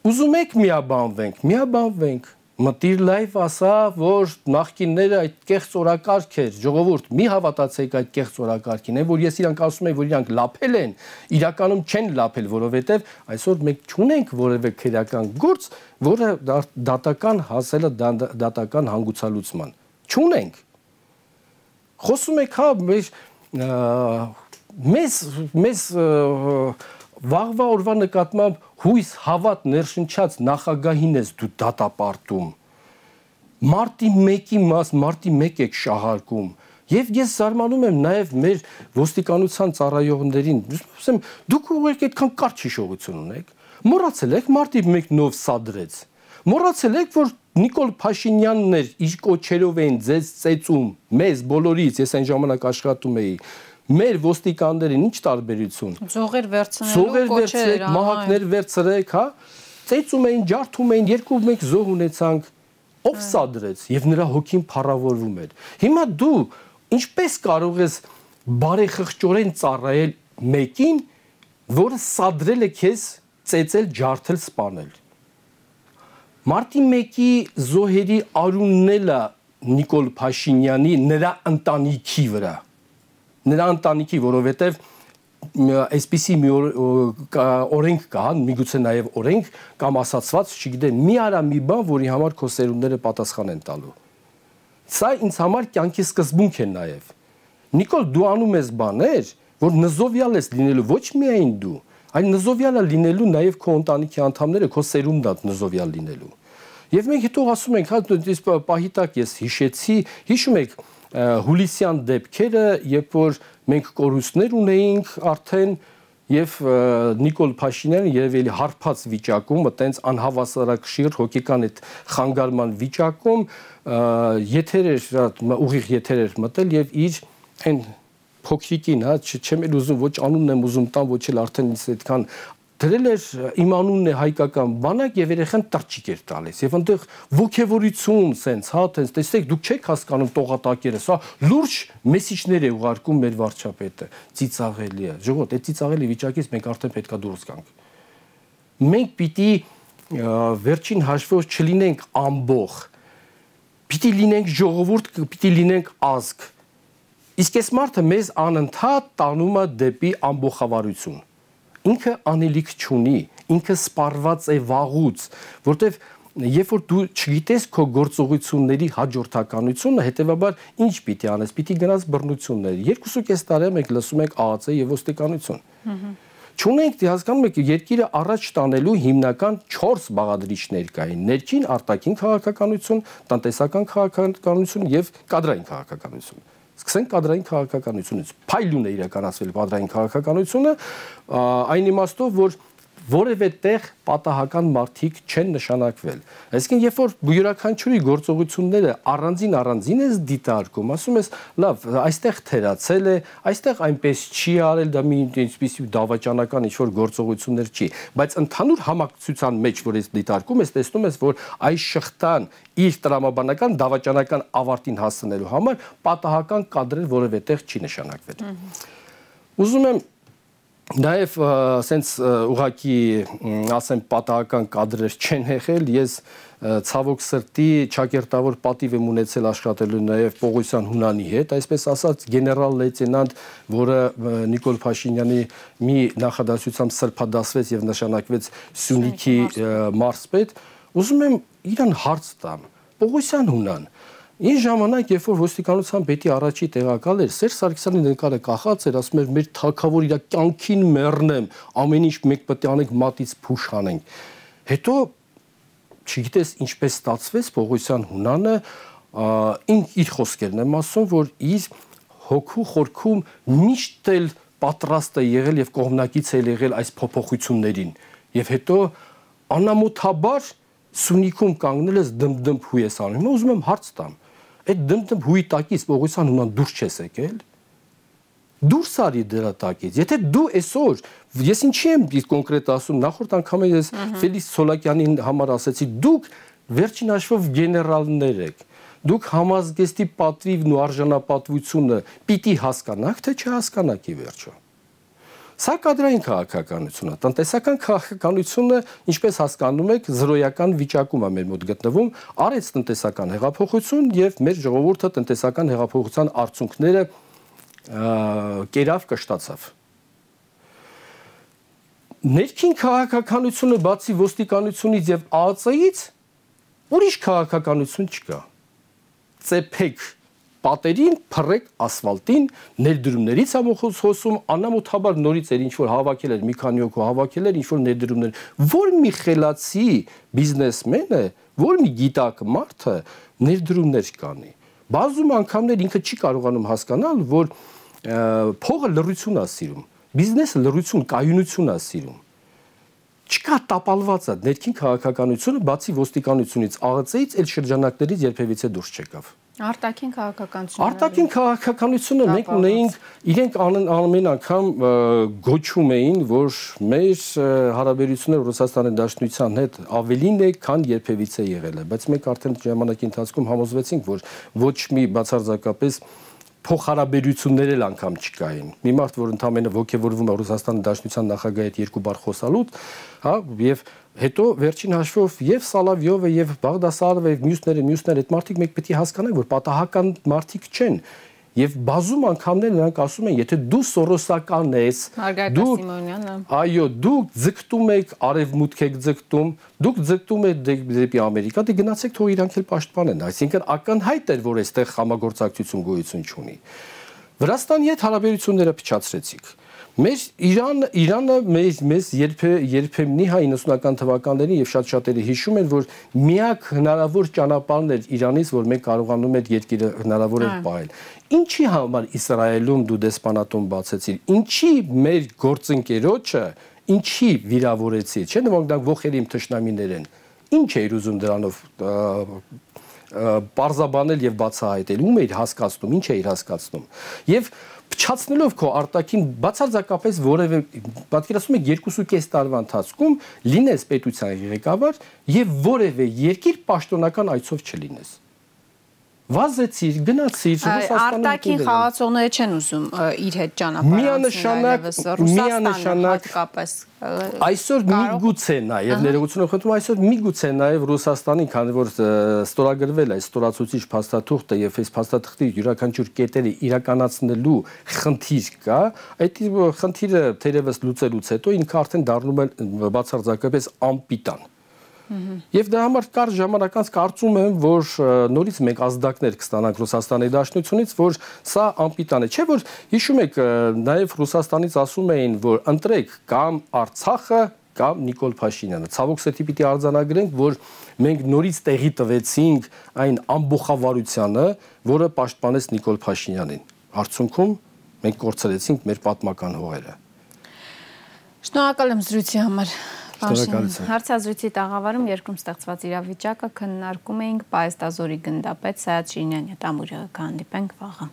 Ուզում եք միաբանվենք, միաբանվենք։ Մտիր լայվ ասա, որ նախկինները այդ կեղծ օրակարգ էր, ժողովուրդ, մի հավատացեք այդ կեղծ օրակարգին, որ ես իրանք ասում եմ, որ իրանք լափել են, իրականում չեն լափել, որովհետև այսօր մենք չունենք որևէ քրեական գործ, որը դատական հասելը դատական հանգուցալուծման։ Չունենք։ Խոսում եք հա մեր մեզ մեզ վաղվա օրվա նկատմամբ հույս հավատ ներշնչած նախագահին ես դու դատապարտում մարտի 1-ի մաս մարտի 1 եք շահարկում Եվ ես զարմանում եմ նաև մեր ոստիկանության ծառայողներին, ասեմ, դուք ուղղակի այդքան կարճ հիշողություն ունեք։ Մոռացել եք մարտի 1 նով սադրեց։ Մոռացել եք, որ Նիկոլ Փաշինյանն էր իր կոչերով էին ձեզ ծեծում, մեզ բոլորից, ես այն ժամանակ աշխատում էի մեր ոստիկաններին ինչ տարբերություն։ Զողեր վերցնելու կոչեր, մահակներ վերցրեք, հա։ Ծեծում էին, ջարդում էին, երկու մեկ զոհ ունեցանք։ Ով սադրեց եւ նրա հոգին փառավորվում էր։ Հիմա դու ինչպես կարող ես բարեխղճորեն ծառայել մեկին, որը սադրել է քեզ ծեծել, ջարդել, սպանել։ Մարտի 1-ի զոհերի արունն էլ է Նիկոլ Փաշինյանի նրա ընտանիքի վրա։ Նրա ընտանիքի, որովհետև այսպիսի մի օրենք կա, միգուցե նաև օրենք կամ ասացված, չգիտեմ, մի արա մի բան, որի համար քո սերունդները պատասխան են տալու։ Սա ինձ համար կյանքի սկզբունք է նաև։ Նիկոլ, դու անում ես բաներ, որ նզովյալ ես լինելու ոչ միայն դու, այլ նզովյալը լինելու նաև քո ընտանիքի անդամները, քո սերունդը նզովյալ լինելու։ Եվ մենք հետո ասում ենք, հա դից պահիտակ ես հիշեցի, հիշում եք հուլիսյան դեպքերը, երբ որ մենք կորուստներ ունեինք արդեն եւ Նիկոլ Փաշինյանը երևելի հարփած վիճակում, այտենց անհավասարակշիռ հոգեկան այդ խանգարման վիճակում եթեր էր ուղիղ եթեր էր մտել եւ իր այն փոքրիկին, հա, չեմ էլ ուզում ոչ անունն եմ ուզում տան, ոչ էլ արդեն ինձ այդքան դրել էր իմ անունն է հայկական բանակ եւ երեխան տրջիկ էր տալիս եւ այնտեղ ողքեվորություն սենց հա տենց տեսեք դուք չեք հասկանում տողատակերը սա լուրջ մեսիջներ է ուղարկում մեր վարչապետը ծիծաղելի է ժողովուրդ այդ ծիծաղելի վիճակից մենք արդեն պետքա դուրս գանք մենք պիտի վերջին հաշվով չլինենք ամբող պիտի լինենք ժողովուրդ պիտի լինենք ազգ Իսկ այս մարդը մեզ անընդհատ տանում է դեպի ամբողջավարություն։ Ինքը անելիք չունի, ինքը սպառված է վաղուց, որտեվ երբ որ դու չգիտես քո գործողությունների հաջորդականությունը, հետեւաբար ինչ պիտի անես, պիտի գնաս բռնություններ։ 2.5 տարի մենք լսում ենք ԱԱՑ եւ ոստիկանություն։ Չունենք դի հասկանում եք երկիրը առաջ տանելու հիմնական 4 բաղադրիչներ կային՝ ներքին արտաքին քաղաքականություն, տնտեսական քաղաքականություն եւ կադրային քաղաքականություն սկսենք կադրային քաղաքականությունից։ Փայլուն է իրականացվել կադրային քաղաքականությունը այն իմաստով, որ որևէ տեղ պատահական մարտիկ չեն նշանակվել։ Այսինքն, երբ որ յուրաքանչյուրի գործողությունները առանձին առանձին ես դիտարկում, ասում ես, լավ, այստեղ թերացել է, այստեղ այնպես չի արել, դա մի ինչպեսի դավաճանական ինչ-որ գործողություններ չի, բայց ընդհանուր համակցության մեջ, որ ես դիտարկում ես, տեսնում ես, որ այս շղթան իր տրամաբանական դավաճանական ավարտին հասնելու համար պատահական կադրեր որևէ տեղ չի նշանակվել։ Ուզում եմ Նաև ասենց ուղակի ասեմ պատահական կադրեր չեն եղել, ես ցավոք սրտի ճակերտավոր պատիվ եմ ունեցել աշխատելու նաև Պողոսյան Հունանի հետ, այսպես ասած գեներալ լեյտենանտ, որը Նիկոլ Փաշինյանի մի նախադասությամբ սրբադասվեց եւ նշանակվեց Սյունիքի մարզպետ, ուզում եմ իրան հարց տամ։ Պողոսյան Հունան Ինչ ժամանակ, երբ որ ոստիկանության պետի առաջի տեղակալ էր, Սերժ Սարգսյանի նկարը կախած էր, ասում էր՝ մեր թակավոր իր կյանքին մեռնեմ, ամեն ինչ մեկ պետք է անենք մատից փուշ անենք։ Հետո չգիտես ինչպես ստացվեց Պողոսյան Հունանը իր խոսքերն եմ ասում, որ իր հոգու խորքում միշտ էլ պատրաստ է եղել եւ կողմնակից է եղել այս փոփոխություններին։ Եվ հետո անամոթաբար Սունիքում կանգնել ես դմդմ հույես անում։ ուզում եմ հարց տամ այդ դմդմ հույի տակից Պողոսյան ունան դուրս չես եկել դուրս արի դրա տակից եթե դու այսօր ես ինչի եմ կոնկրետ ասում նախորդ անգամ ես Ֆելիս Սոլակյանին համար ասացի դուք վերջին հաշվով գեներալներ եք դուք համազգեստի պատվիվն ու արժանապատվությունը պիտի հասկանաք թե չհասկանաք ի վերջո Սա կադրային քաղաքականությունն է։ Տնտեսական քաղաքականությունը, ինչպես հասկանում եք, զրոյական վիճակում է մեր մոտ գտնվում, արեց տնտեսական հեղափոխություն եւ մեր ժողովուրդը տնտեսական հեղափոխության արդյունքները կերավ կշտացավ։ Ներքին քաղաքականությունը բացի ոստիկանությունից եւ ԱԱՑ-ից ուրիշ քաղաքականություն չկա։ Ծեփեք պատերին, փռեք ասֆալտին, ներդրումներից եմ խոսում, անամոթաբար նորից էր ինչ որ հավաքել էր մի քանի օկու հավաքել էր ինչ որ ներդրումներ, որ մի խելացի բիզնեսմենը, որ մի գիտակ մարդը ներդրումներ կանի։ Բազում անգամներ ինքը չի կարողանում հասկանալ, որ փողը լրություն է սիրում, բիզնեսը լրություն, կայունություն է սիրում չկա տապալված է ներքին քաղաքականությունը բացի ոստիկանությունից ԱՂՑ-ից այլ շրջանակներից երբևիցե դուրս չեկավ Արտաքին քաղաքականությունը Արտաքին քաղաքականությունը մենք ունեինք իրենք ամեն անգամ գոչում էին, որ մեր հարաբերությունները Ռուսաստանի Դաշնության հետ ավելին է, քան երբևիցե եղել է, բայց մենք արդեն ժամանակի ընթացքում համոզվեցինք, որ ոչ մի բացարձակապես փոխհարաբերություններ էլ անգամ չկային։ Մի մարդ, որ ընդամենը ողջևորվում է Ռուսաստանի Դաշնության նախագահի հետ երկու բառ խոսալուց, հա, եւ հետո վերջին հաշվով եւ Սալավյովը եւ Բաղդասարովը եւ մյուսները, մյուսները այդ մարդիկ մեկ պետք է հասկանան, որ պատահական մարդիկ չեն Եվ բազում անգամներ նրանք ասում են, եթե դու սորոսական ես, դու Սիմոնյանը, այո, դու ձգտում եք արևմուտք եք ձգտում, դուք ձգտում եք դեպի Ամերիկա, դե գնացեք թող իրանք էլ պաշտպանեն, այսինքն ակնհայտ էր, որ այստեղ համագործակցություն գոյություն չունի։ Վրաստանի հետ հարաբերությունները փչացրեցիք Մեր Իրան Իրանը մեզ մեզ երբե երբեմնի հա 90-ական թվականներին եւ շատ շատերը հիշում են, որ միակ հնարավոր ճանապարհն էր Իրանից, որ մենք կարողանում ենք երկիրը հնարավոր էր պահել։ Ինչի համար Իսրայելում դու դեսպանատուն բացեցիր։ Ինչի մեր գործընկերոջը ինչի վիրավորեցի, չէ՞ նոք դա ողերիմ թշնամիներ են։ Ինչ է ուզում դրանով պարզաբանել եւ բացահայտել։ Ում էր հասկացնում, ինչ է իր հասկացնում։ Եվ փչացնելով քո արտաքին բացարձակապես որևէ պատկերացնում եք 2.5 տարվա ընթացքում լինես պետության ղեկավար եւ որևէ երկիր պաշտոնական այցով չլինես վազեցիր, գնացիր Ռուսաստանի արտաքին խաղացողները չեն ուզում իր հետ ճանապարհ միանշանակ միանշանակ հատկապես այսօր միգուցե նաև ներողություն խնդրում այսօր միգուցե նաև Ռուսաստանի քանի որ ստորագրվել է ստորացուցիչ փաստաթուղթը եւ այս փաստաթղթի յուրաքանչյուր կետերը իրականացնելու խնդիր կա այդ խնդիրը թերևս լուծելուց հետո ինքը արդեն դառնում է բացարձակապես անպիտան Եվ դրա համար կար ժամանականց կարծում եմ, որ նորից մենք ազդակներ կստանանք Ռուսաստանի Դաշնությունից, որ սա անպիտան է։ Չէ՞ որ հիշում եք, նաև Ռուսաստանից ասում էին, որ ընտրեք կամ Արցախը կամ Նիկոլ Փաշինյանը։ Ցավոք սրտի պիտի արձանագրենք, որ մենք նորից տեղի տվեցինք այն ամբողջավարությանը, որը պաշտպանեց Նիկոլ Փաշինյանին։ Արդյունքում մենք կորցրեցինք մեր պատմական հողերը։ Շնորհակալ եմ զրույցի համար։ Շնորհակալություն։ Հարցազրույցի տաղավարում երկրում ստեղծված իրավիճակը քննարկում էինք Պայեստազորի գնդապետ Սայաթ Շինյանի հետ ամուրը կհանդիպենք վաղը։